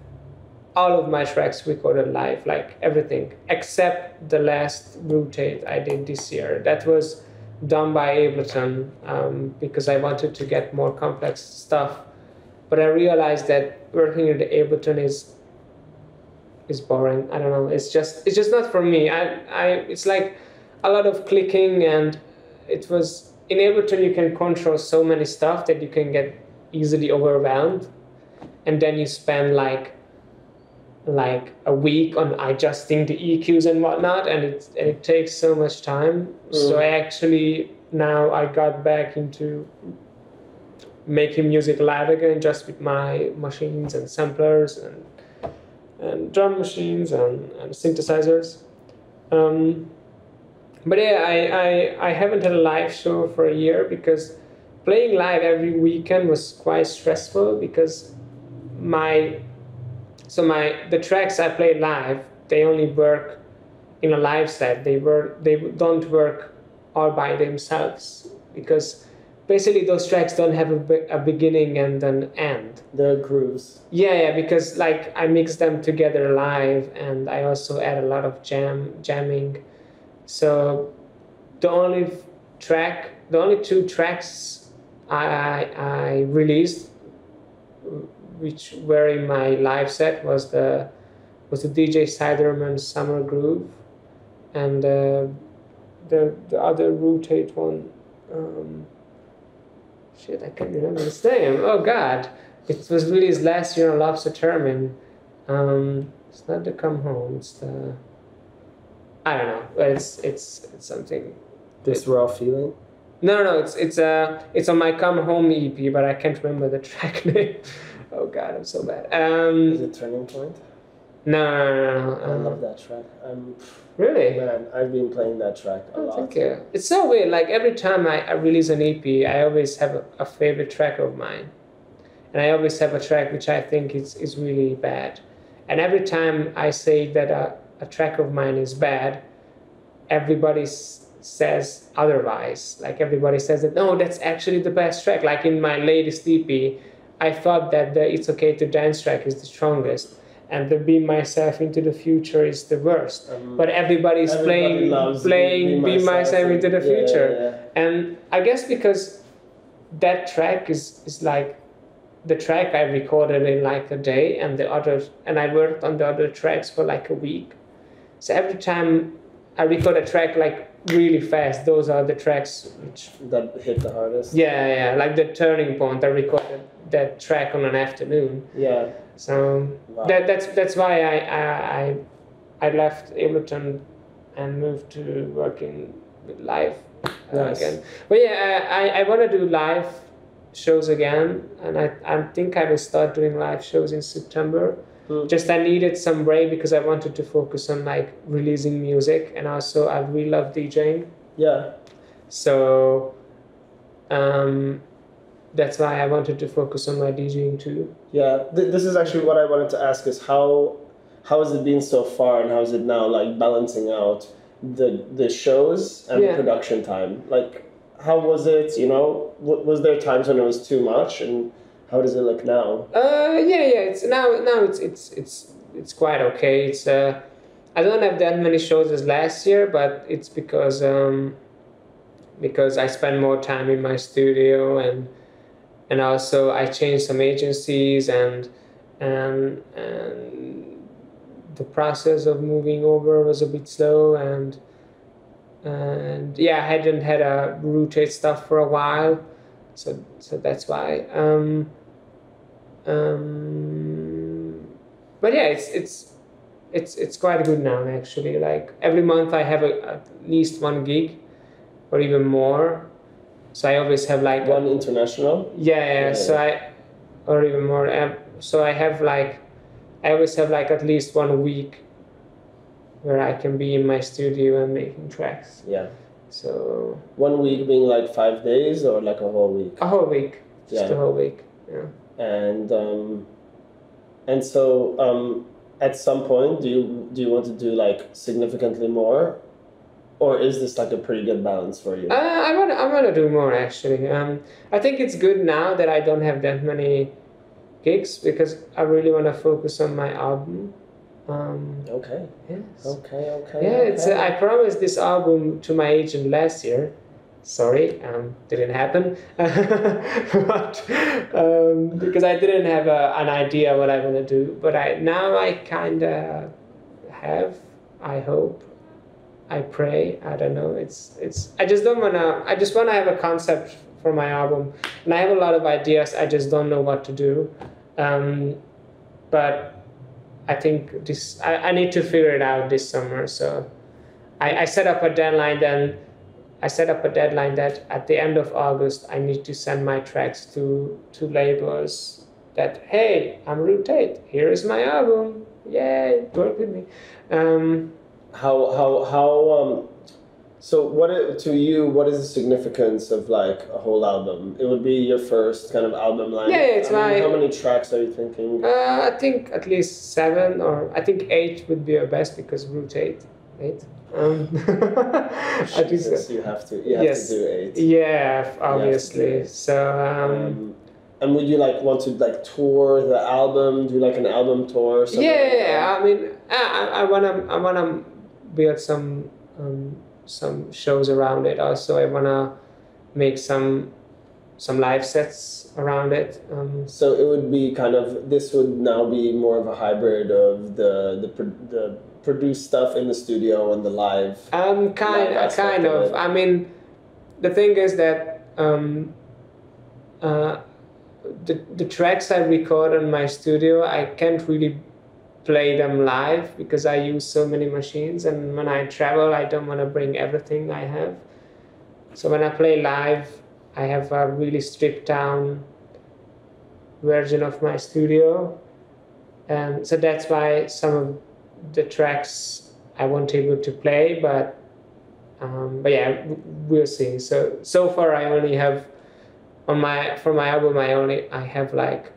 Speaker 1: all of my tracks recorded live, like everything except the last rotate I did this year. That was done by Ableton um, because I wanted to get more complex stuff. But I realized that working with Ableton is is boring. I don't know. It's just it's just not for me. I I it's like a lot of clicking and it was in Ableton you can control so many stuff that you can get easily overwhelmed and then you spend like like a week on adjusting the EQs and whatnot and it and it takes so much time. So
Speaker 2: Mm.
Speaker 1: I actually now I got back into making music live again just with my machines and samplers and and drum machines and, and synthesizers. Um, but yeah, I, I, I haven't had a live show for a year because playing live every weekend was quite stressful because my so my the tracks I play live they only work in a live set they work they don't work all by themselves because basically those tracks don't have a, a beginning and an end
Speaker 2: the grooves.
Speaker 1: yeah, yeah, because like I mix them together live, and I also add a lot of jam jamming. So the only track, the only two tracks I I, released, which were in my live set, was the was the DJ Ciderman Summer Groove, and uh, the the other Route 8 one. Um, shit, I can't remember its name. Oh God. It was really his last year on Lobster Theremin. Um, it's not the Come Home. It's the. I don't know. But it's it's it's something.
Speaker 2: This raw feeling.
Speaker 1: No, no, no. It's it's uh it's on my Come Home EP, but I can't remember the track name. oh God, I'm so bad.
Speaker 2: Is
Speaker 1: Um,
Speaker 2: it turning point?
Speaker 1: no, no, no, no.
Speaker 2: I
Speaker 1: um,
Speaker 2: love that track. I'm
Speaker 1: Really?
Speaker 2: man. I've been playing that track a
Speaker 1: Oh,
Speaker 2: lot.
Speaker 1: thank you. It's so weird. Like every time I, I release an EP, I always have a, a favorite track of mine. And I always have a track which I think is, is really bad. And every time I say that a, a track of mine is bad, everybody says otherwise. Like everybody says that, no, that's actually the best track. Like in my latest EP, I thought that the It's Okay to Dance track is the strongest. And the Beam Myself into the Future is the worst.
Speaker 2: Um,
Speaker 1: But everybody's
Speaker 2: everybody
Speaker 1: playing playing Be Myself into the
Speaker 2: yeah,
Speaker 1: Future.
Speaker 2: yeah.
Speaker 1: And I guess because that track is, is like the track I recorded in like a day and the other and I worked on the other tracks for like a week. So every time I record a track like really fast, those are the tracks which
Speaker 2: That hit the hardest.
Speaker 1: yeah, yeah, like the turning point. I recorded that track on an afternoon.
Speaker 2: Yeah.
Speaker 1: So
Speaker 2: Wow.
Speaker 1: that that's that's why I I I, left Ableton and moved to working with live uh,
Speaker 2: Nice.
Speaker 1: again. But yeah, I I want to do live shows again, and I I think I will start doing live shows in September.
Speaker 2: Hmm.
Speaker 1: Just I needed some break because I wanted to focus on like releasing music, and also I really love DJing.
Speaker 2: yeah.
Speaker 1: So um, that's why I wanted to focus on my DJing too.
Speaker 2: Yeah, th- this is actually what I wanted to ask: is how how has it been so far, and how is it now? Like balancing out the the shows and
Speaker 1: Yeah.
Speaker 2: production time. Like, how was it? You know, w- was there times when it was too much, and how does it look now?
Speaker 1: Uh, yeah, yeah. It's now now it's it's it's it's quite okay. It's uh, I don't have that many shows as last year, but it's because um, because I spend more time in my studio and and also I changed some agencies and and and the process of moving over was a bit slow and and yeah, I hadn't had a Route 8 stuff for a while, so so that's why. Um, um, but yeah, it's it's it's it's quite good now actually. Like every month I have a, at least one gig, or even more. So I always have like
Speaker 2: One international.
Speaker 1: yeah, yeah,
Speaker 2: Yeah,
Speaker 1: So I, or even more. Um, so I have like, I always have like at least one week where I can be in my studio and making tracks.
Speaker 2: Yeah.
Speaker 1: So
Speaker 2: One week being like five days or like a whole week.
Speaker 1: a whole week, just
Speaker 2: Yeah.
Speaker 1: a whole week. Yeah.
Speaker 2: And um, and so um, at some point, do you do you want to do like significantly more, or is this like a pretty good balance for you?
Speaker 1: Uh, I want I want to do more actually. Um, I think it's good now that I don't have that many gigs because I really want to focus on my album. Um,
Speaker 2: Okay.
Speaker 1: yes.
Speaker 2: Okay. Okay.
Speaker 1: Yeah, it's. Uh. I promised this album to my agent last year. Sorry, um, didn't happen. but um, because I didn't have a, an idea what I want to do, but I now I kind of have. I hope. I pray. I don't know. It's it's. I just don't wanna. I just wanna have a concept for my album, and I have a lot of ideas. I just don't know what to do. Um, but I think this. I, I need to figure it out this summer. So, I, I set up a deadline. Then, I set up a deadline that at the end of August I need to send my tracks to to labels. That hey, I'm Route 8. Here is my album. Yay, work with me. Um,
Speaker 2: how how how um. So what i- to you? What is the significance of like a whole album? It would be your first kind of album line.
Speaker 1: Yeah, yeah, it's
Speaker 2: I mean,
Speaker 1: my-
Speaker 2: How many tracks are you thinking?
Speaker 1: Uh, I think at least seven, or I think eight would be our best because rotate eight. Um, I think
Speaker 2: Jesus,
Speaker 1: so.
Speaker 2: you have to. You have
Speaker 1: Yes.
Speaker 2: to do eight.
Speaker 1: Yeah, obviously. So um,
Speaker 2: Um, and would you like want to like tour the album? Do like an album tour?
Speaker 1: Yeah,
Speaker 2: like
Speaker 1: yeah. I mean, I, I- want to I wanna, I wanna build some, um, some shows around it. Also, I wanna make some, some live sets around it. Um,
Speaker 2: So it would be kind of this would now be more of a hybrid of the the pro- the produced stuff in the studio and the live.
Speaker 1: Um, kind,
Speaker 2: Live aspect
Speaker 1: kind
Speaker 2: of
Speaker 1: of. I mean, the thing is that um, uh, the the tracks I record in my studio, I can't really play them live because I use so many machines, and when I travel, I don't want to bring everything I have. So when I play live, I have a really stripped down version of my studio, and so that's why some of the tracks I won't be able to play, but um, but yeah, we'll see. So so far, I only have on my for my album, I only I have like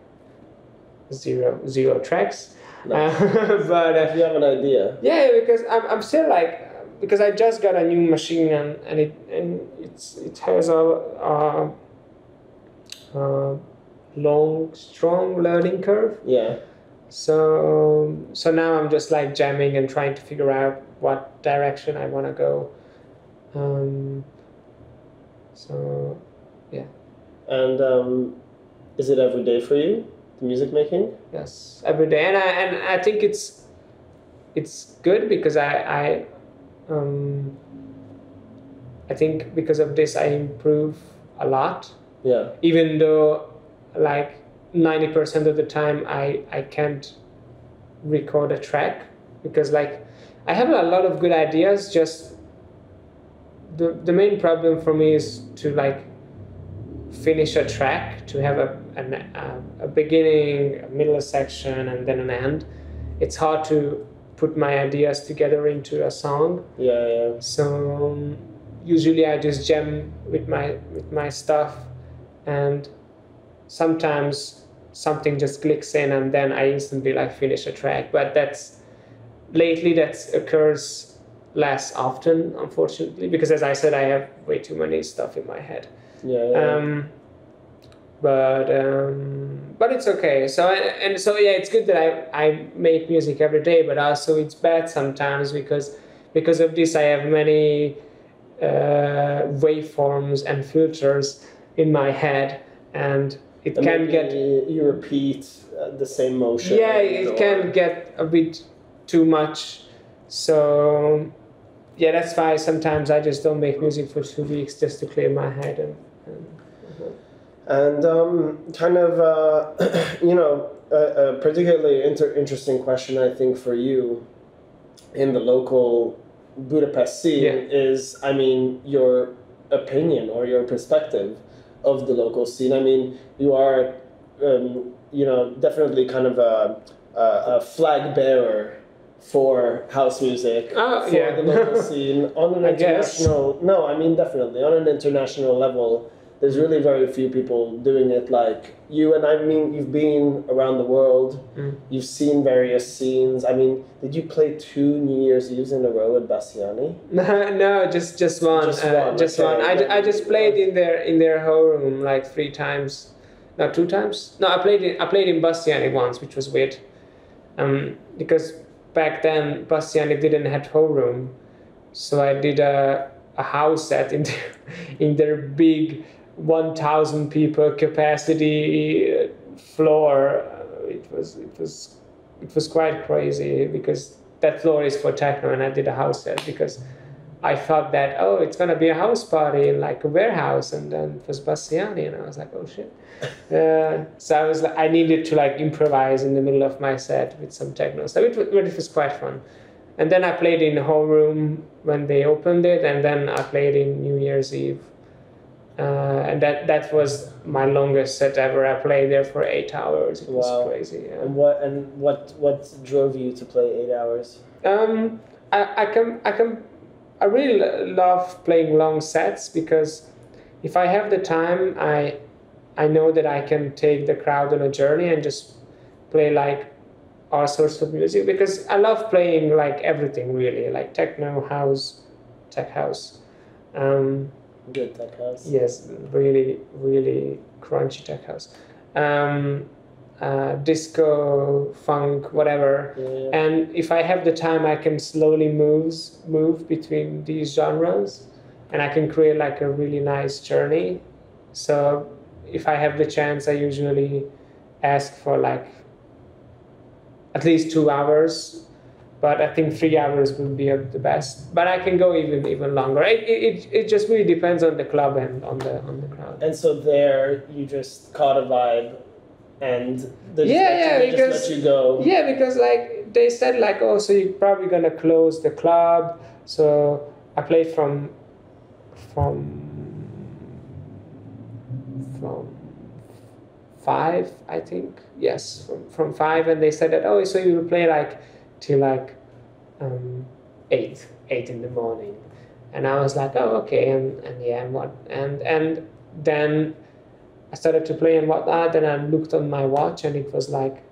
Speaker 1: zero zero tracks.
Speaker 2: Nice.
Speaker 1: but uh,
Speaker 2: If you have an idea,
Speaker 1: yeah, because I'm, I'm still like because I just got a new machine and, and it and it's it has a, a, a long strong learning curve.
Speaker 2: yeah.
Speaker 1: So so now I'm just like jamming and trying to figure out what direction I want to go. Um, so yeah.
Speaker 2: And um, is it every day for you? The music making?
Speaker 1: yes, every day, and I and I think it's it's good because I I um, I think because of this I improve a lot.
Speaker 2: Yeah.
Speaker 1: even though like 90% of the time I, I can't record a track because like I have a lot of good ideas just the, the main problem for me is to like finish a track to have a, an, a, a beginning a middle section and then an end it's hard to put my ideas together into a song
Speaker 2: Yeah. Yeah.
Speaker 1: so um, usually I just jam with my with my stuff, and sometimes something just clicks in, and then I instantly like finish a track. But that's lately that occurs less often, unfortunately, because as I said, I have way too many stuff in my head.
Speaker 2: Yeah. yeah.
Speaker 1: Um, but um, but it's okay. So and so yeah, it's good that I I make music every day, but also it's bad sometimes because because of this I have many uh, waveforms and filters in my head, and it
Speaker 2: And
Speaker 1: can get
Speaker 2: You repeat uh, the same motion.
Speaker 1: yeah, it
Speaker 2: or-
Speaker 1: can get a bit too much. So yeah, that's why sometimes I just don't make music for two weeks just to clear my head and. And
Speaker 2: um, kind of, uh, you know, a, a particularly inter- interesting question, I think, for you in the local Budapest scene
Speaker 1: Yeah.
Speaker 2: is, I mean, your opinion or your perspective of the local scene. I mean, you are, um, you know, definitely kind of a, a, a flag bearer for house music
Speaker 1: Oh,
Speaker 2: for
Speaker 1: yeah.
Speaker 2: the local scene on an
Speaker 1: I guess.
Speaker 2: international. No, I mean definitely on an international level. There's really very few people doing it like you and I mean you've been around the world.
Speaker 1: Mm.
Speaker 2: You've seen various scenes. I mean, did you play two New Year's Eves in a row at Bassiani?
Speaker 1: No, no, just just one,
Speaker 2: Just
Speaker 1: uh,
Speaker 2: one,
Speaker 1: just
Speaker 2: okay,
Speaker 1: one. I, I just played in their in their Horoom like three times, no, two times. No, I played in I played in Bassiani once, which was weird, um, because back then Bassiani didn't have Horoom, so I did a a house set in their in their big one thousand people capacity uh, floor. Uh, It was it was it was quite crazy because that floor is for techno and I did a house set because I thought that oh it's gonna be a house party in like a warehouse and then it was Bassiani and I was like oh shit. Uh, so I was like I needed to like improvise in the middle of my set with some techno. Stuff it but it was quite fun. And then I played in the whole room when they opened it and then I played in New Year's Eve uh, and that that was my longest set ever I played there for eight hours it was
Speaker 2: Wow.
Speaker 1: crazy yeah.
Speaker 2: And what and what what drove you to play eight hours?
Speaker 1: Um, I, I can I can I really love playing long sets because if I have the time, I I know that I can take the crowd on a journey and just play like all sorts of music because I love playing like everything really like techno house, tech house. Um,
Speaker 2: Good tech house.
Speaker 1: yes, really really crunchy tech house. Um, uh, disco, funk, whatever
Speaker 2: Yeah, yeah.
Speaker 1: and if I have the time, I can slowly moves move between these genres, and I can create like a really nice journey. So if I have the chance, I usually ask for like at least two hours, but I think three hours would be the best. But I can go even even longer. It, it, it, just really depends on the club and on the on the crowd.
Speaker 2: And so there, you just caught a vibe, and they
Speaker 1: Yeah,
Speaker 2: let,
Speaker 1: yeah,
Speaker 2: they just
Speaker 1: because-
Speaker 2: let you go.
Speaker 1: Yeah, because like they said, like oh, so you're probably gonna close the club. So I played from from from five, I think. Yes, from, from five, and they said that oh, so you will play like till like um, eight, eight in the morning, and I was like oh okay, and, and yeah, and what and and then I started to play and whatnot, and I looked on my watch, and it was like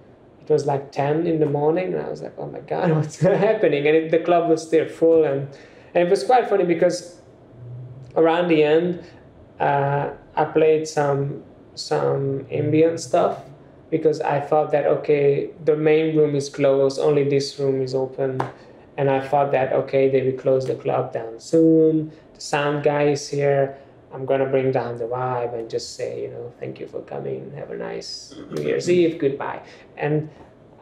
Speaker 1: it was like 10 in the morning and i was like oh my god what's happening? And it, the club was still full and, and it was quite funny because around the end uh, i played some some ambient stuff because i thought that okay the main room is closed only this room is open and i thought that okay they will close the club down soon. The sound guy is here. I'm gonna bring down the vibe and just say you know thank you for coming. Have a nice new year's eve. Goodbye. And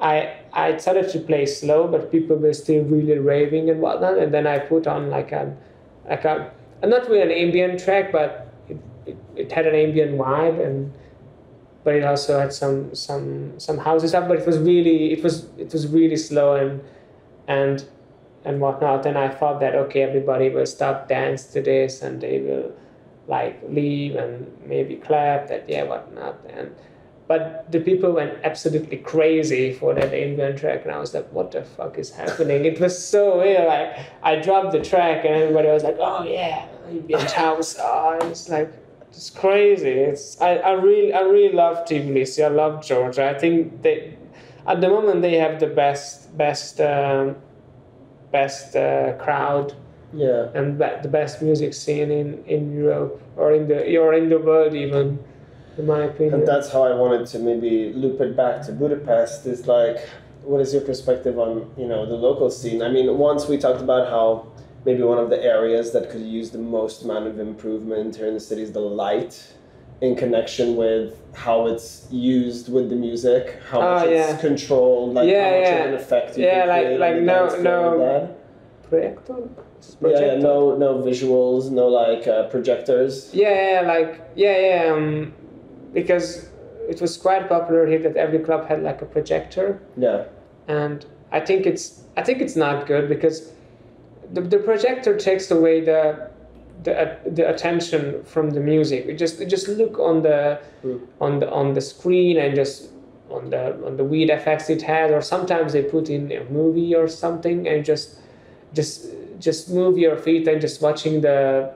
Speaker 1: I I started to play slow, but people were still really raving and whatnot. And then I put on like a like a not really an ambient track, but it, it, it had an ambient vibe and but it also had some some some houses stuff. But it was really it was it was really slow and and and whatnot. And I thought that okay, everybody will stop dance to this and they will like leave and maybe clap that yeah whatnot and but the people went absolutely crazy for that ambient track, and I was like, "What the fuck is happening?" It was so weird. Like I dropped the track, and everybody was like, "Oh yeah, ambient house." Oh, it's like it's crazy. It's I, I really I really love Tbilisi. I love Georgia. I think they at the moment they have the best best um, best uh, crowd
Speaker 2: Yeah.
Speaker 1: and be- the best music scene in, in Europe or in the or in the world even, in my opinion.
Speaker 2: And that's how I wanted to maybe loop it back to Budapest. Is like, what is your perspective on you know the local scene? I mean, once we talked about how maybe one of the areas that could use the most amount of improvement here in the city is the light, in connection with how it's used with the music, how
Speaker 1: Ah,
Speaker 2: much it's
Speaker 1: yeah.
Speaker 2: controlled, like
Speaker 1: Yeah,
Speaker 2: how much
Speaker 1: yeah.
Speaker 2: of an effect you
Speaker 1: Yeah,
Speaker 2: can
Speaker 1: like- like no-
Speaker 2: dance floor with
Speaker 1: no-. Projector?
Speaker 2: Yeah, yeah, no, no visuals, no like uh, projectors.
Speaker 1: Yeah, yeah, like yeah, yeah. Um, because it was quite popular here that every club had like a projector,
Speaker 2: Yeah,
Speaker 1: and I think it's I think it's not good because the, the projector takes away the the, the attention from the music. You just just look on the
Speaker 2: Mm.
Speaker 1: on the on the screen and just on the on the weird effects it has, or sometimes they put in a movie or something and just just just move your feet and just watching the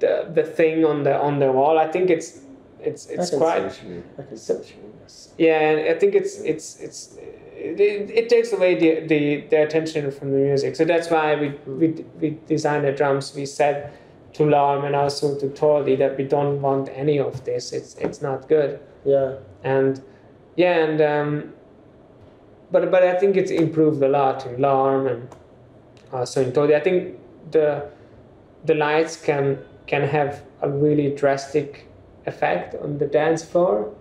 Speaker 1: the the thing on the on the wall. I think it's it's it's quite
Speaker 2: see what you mean. I can see what you mean. Yes.
Speaker 1: yeah, and I think it's it's it's it, it takes away the, the, the attention from the music. So that's why we we, we designed the drums. We said to Larm and also to Tordi that we don't want any of this. It's it's not good.
Speaker 2: Yeah.
Speaker 1: And yeah, and um, but but I think it's improved a lot in Larm and also in Tordi. I think the the lights can can have a really drastic effect on the dance floor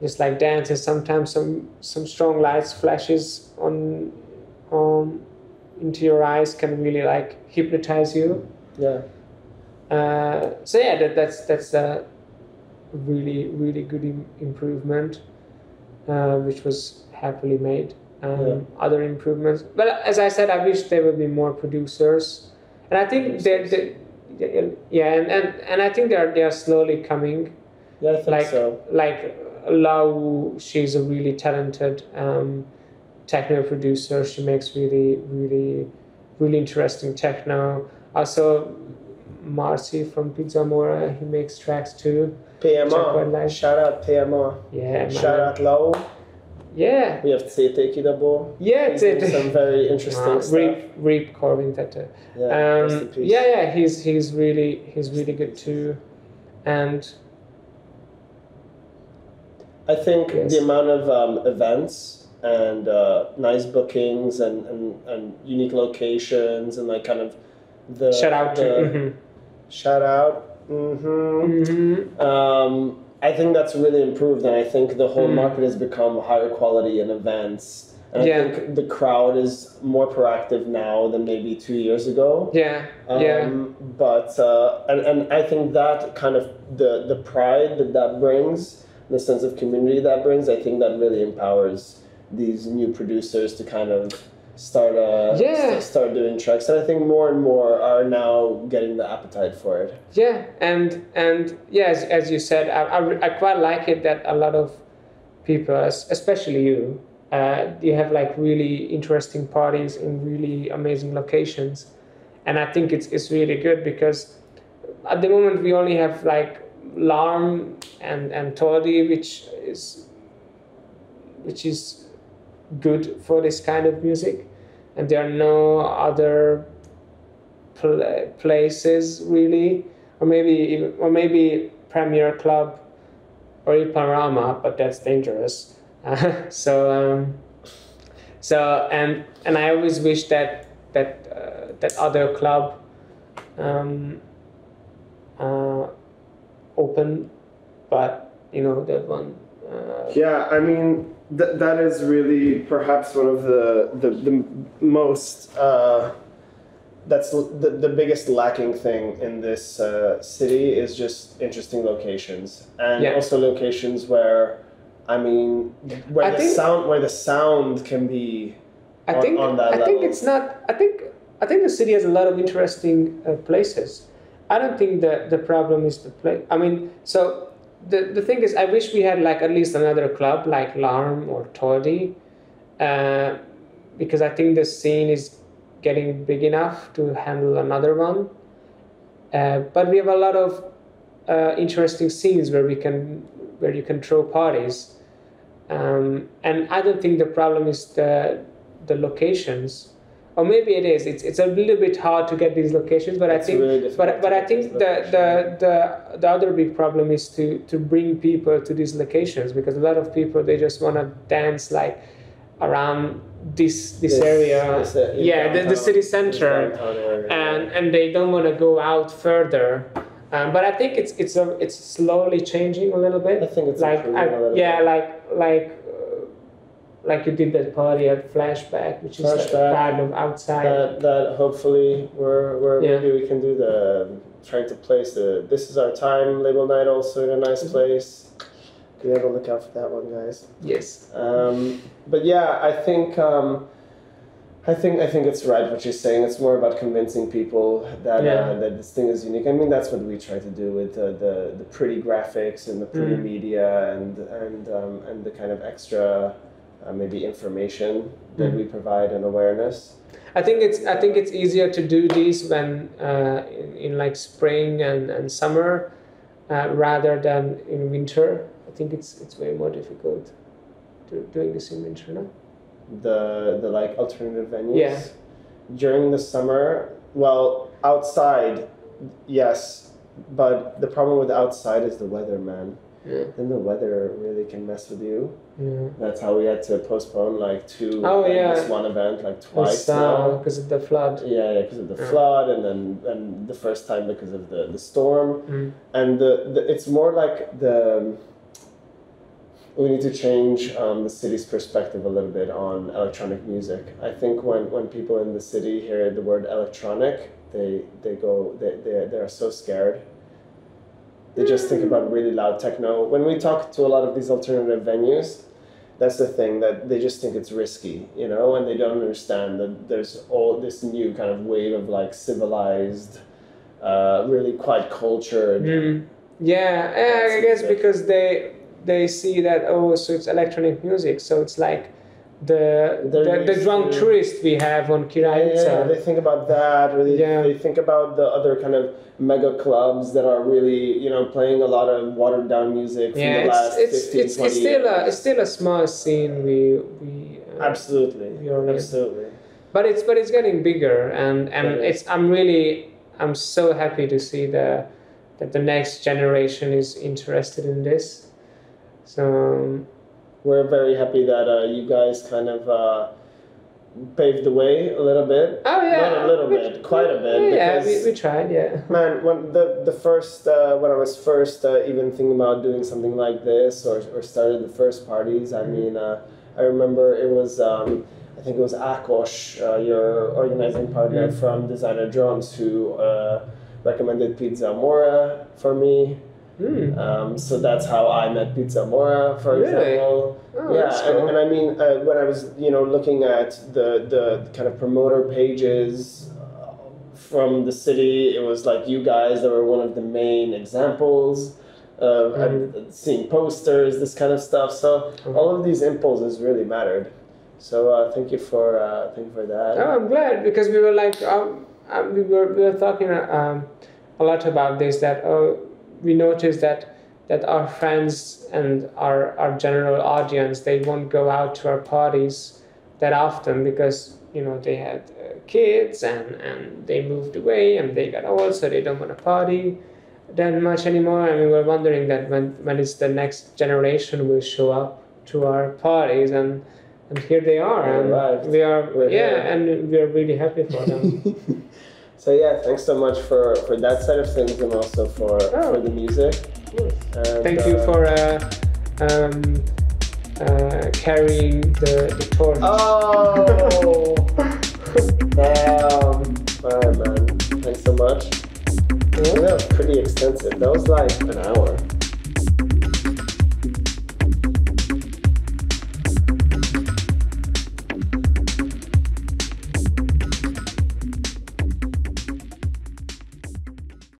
Speaker 1: just like dances sometimes some some strong lights flashes on um into your eyes can really like hypnotize you.
Speaker 2: Yeah.
Speaker 1: uh, so yeah that, that's that's a really really good Im- improvement uh, which was happily made. Um,
Speaker 2: Yeah.
Speaker 1: other improvements. But as i said i wish there would be more producers. And i think they're, they yeah and, and and i think they're they're slowly coming.
Speaker 2: Yeah, I think
Speaker 1: like
Speaker 2: so.
Speaker 1: like Lau, she's a really talented um, techno producer. She makes really, really, really interesting techno. Also, Marcy from Pizza Mora, he makes tracks too.
Speaker 2: PMR. Shout out PMR.
Speaker 1: Yeah.
Speaker 2: Shout out Lau.
Speaker 1: Yeah,
Speaker 2: We have Tsete Kidabo.
Speaker 1: yeah,
Speaker 2: He's
Speaker 1: it's
Speaker 2: doing some very interesting
Speaker 1: Uh,
Speaker 2: stuff.
Speaker 1: Reap, Reap Corbin Tete.
Speaker 2: Yeah,
Speaker 1: Um, yeah, yeah, he's he's really he's really good too, and
Speaker 2: I think
Speaker 1: Yes.
Speaker 2: the amount of um, events and uh, nice bookings and, and, and unique locations and like kind of the
Speaker 1: shout out to.
Speaker 2: the,
Speaker 1: mhm.
Speaker 2: shout out. hmm
Speaker 1: Mhm.
Speaker 2: Um, I think that's really improved, and I think the whole
Speaker 1: Mm.
Speaker 2: market has become higher quality in events. And
Speaker 1: Yeah.
Speaker 2: I think the crowd is more proactive now than maybe two years ago.
Speaker 1: Yeah,
Speaker 2: Um,
Speaker 1: yeah,
Speaker 2: But uh, and and I think that kind of the the pride that that brings, the sense of community that brings, I think that really empowers these new producers to kind of start uh,
Speaker 1: Yeah.
Speaker 2: st- start doing tracks. And I think more and more are now getting the appetite for it.
Speaker 1: yeah, and and yeah, as, as you said, I, I, I quite like it that a lot of people, especially you, uh, you have like really interesting parties in really amazing locations, and I think it's it's really good because at the moment we only have like Larm and and Tordi, which is which is good for this kind of music, and there are no other pl- places really, or maybe or maybe Premier Club or Iparama, but that's dangerous. so um, so and and I always wish that that uh, that other club um, uh, open, but you know that one. Uh,
Speaker 2: Yeah, I mean th- that is really perhaps one of the the, the most uh, that's the, the biggest lacking thing in this uh, city is just interesting locations and
Speaker 1: Yeah.
Speaker 2: also locations where I mean where
Speaker 1: I
Speaker 2: the
Speaker 1: think-
Speaker 2: sound where the sound can be
Speaker 1: I
Speaker 2: on-
Speaker 1: think
Speaker 2: on that
Speaker 1: I think it's not. I think I think the city has a lot of interesting uh, places. I don't think that the problem is the place. I mean, so the the thing is, I wish we had like at least another club like Larm or Toddy, uh, because I think the scene is getting big enough to handle another one. Uh, but we have a lot of uh, interesting scenes where we can where you can throw parties. Um, and I don't think the problem is the the locations, or maybe it is. It's it's a little bit hard to get these locations, but
Speaker 2: It's
Speaker 1: I think
Speaker 2: really
Speaker 1: but but I think the, the the the other big problem is to to bring people to these locations because a lot of people they just want to dance like around this this, area,
Speaker 2: this, uh,
Speaker 1: yeah, the, the city center
Speaker 2: area.
Speaker 1: and and they don't want to go out further. Um, but I think it's it's a, it's slowly changing a little bit.
Speaker 2: I think it's
Speaker 1: like
Speaker 2: improving
Speaker 1: I,
Speaker 2: a little
Speaker 1: yeah,
Speaker 2: bit.
Speaker 1: like like like you did that party at Flashback, which is like
Speaker 2: Flashback.
Speaker 1: kind of outside.
Speaker 2: that that hopefully we're, we're
Speaker 1: Yeah.
Speaker 2: maybe we can do the trying to place the this is our time label night also in a nice
Speaker 1: Mm-hmm.
Speaker 2: place. Be able to look out for that one, guys.
Speaker 1: yes.
Speaker 2: Um, but yeah, I think um, I think I think it's right what you're saying. It's more about convincing people that
Speaker 1: Yeah.
Speaker 2: uh, that this thing is unique. I mean, that's what we try to do with uh, the the pretty graphics and the pretty
Speaker 1: Mm.
Speaker 2: media and and um, and the kind of extra uh, maybe information that we provide and awareness.
Speaker 1: I think it's I think it's easier to do these when uh, in, in like spring and, and summer uh, rather than in winter. I think it's it's way more difficult to doing this in winter, no?
Speaker 2: The the like alternative venues.
Speaker 1: Yeah.
Speaker 2: During the summer, well, outside, yes, but the problem with outside is the weather, man.
Speaker 1: Yeah.
Speaker 2: Then the weather really can mess with you.
Speaker 1: Yeah.
Speaker 2: That's how we had to postpone like two
Speaker 1: Oh, yeah.
Speaker 2: this one event like twice
Speaker 1: because of the flood.
Speaker 2: Yeah, yeah, because of the
Speaker 1: Yeah.
Speaker 2: flood, and then and the first time because of the the storm,
Speaker 1: Mm.
Speaker 2: and the, the it's more like the we need to change um, the city's perspective a little bit on electronic music. I think when, when people in the city hear the word electronic, they they go they they they are so scared. They just think about really loud techno. When we talk to a lot of these alternative venues, that's the thing that they just think it's risky, you know, and they don't understand that there's all this new kind of wave of like civilized, uh, really quite cultured.
Speaker 1: Mm. Yeah, yeah, I guess because they they see that oh, so it's electronic music, so it's like the the, the drunk
Speaker 2: to-
Speaker 1: tourist we have on
Speaker 2: Yeah,
Speaker 1: Kiraica.
Speaker 2: they think about that, or they,
Speaker 1: Yeah.
Speaker 2: they think about the other kind of mega clubs that are really, you know, playing a lot of watered down music from
Speaker 1: Yeah,
Speaker 2: the last
Speaker 1: it's it's
Speaker 2: 15,
Speaker 1: it's,
Speaker 2: 20
Speaker 1: it's still a
Speaker 2: years.
Speaker 1: it's still a small scene we we uh,
Speaker 2: Absolutely.
Speaker 1: we are.
Speaker 2: Absolutely.
Speaker 1: but it's but it's getting bigger and and
Speaker 2: is.
Speaker 1: it's I'm really I'm so happy to see the that the next generation is interested in this. So um,
Speaker 2: We're very happy that uh, you guys kind of uh, paved the way a little bit.
Speaker 1: oh yeah,
Speaker 2: Not a little
Speaker 1: we-
Speaker 2: bit, quite a bit,
Speaker 1: Yeah,
Speaker 2: because-
Speaker 1: we, we tried. Yeah.
Speaker 2: Man, when the the first uh, when I was first uh, even thinking about doing something like this or, or started the first parties, I
Speaker 1: Mhm.
Speaker 2: mean, uh, I remember it was um, I think it was Akos, uh, your organizing partner
Speaker 1: Mhm.
Speaker 2: from Designer Drums, who uh, recommended Pizza Mora for me.
Speaker 1: Mm.
Speaker 2: Um, so that's how I met Pizza Mora, for
Speaker 1: Really?
Speaker 2: example.
Speaker 1: Oh,
Speaker 2: yeah,
Speaker 1: that's
Speaker 2: and, and I mean, uh, when I was, you know, looking at the, the kind of promoter pages uh, from the city, it was like you guys that were one of the main examples. Uh,
Speaker 1: Mhm.
Speaker 2: and seeing posters, this kind of stuff. So all of these impulses really mattered. So uh, thank you for uh, thank you for that.
Speaker 1: Oh, I'm glad because we were like um, um, we were we were talking um, a lot about this that oh we noticed that that our friends and our our general audience they won't go out to our parties that often because you know they had uh, kids and and they moved away and they got old so they don't want to party that much anymore and we were wondering that when when is the next generation will show up to our parties and and here they are and
Speaker 2: arrived.
Speaker 1: we are
Speaker 2: We're
Speaker 1: yeah
Speaker 2: here.
Speaker 1: and we are really happy for them
Speaker 2: so yeah, thanks so much for, for that side of things and also for,
Speaker 1: Oh.
Speaker 2: for the music. And,
Speaker 1: thank you
Speaker 2: uh,
Speaker 1: for uh, um, uh, carrying the, the torch
Speaker 2: Oh, damn! All right, man. Thanks so much.
Speaker 1: Yeah.
Speaker 2: That was pretty extensive. That was like an hour.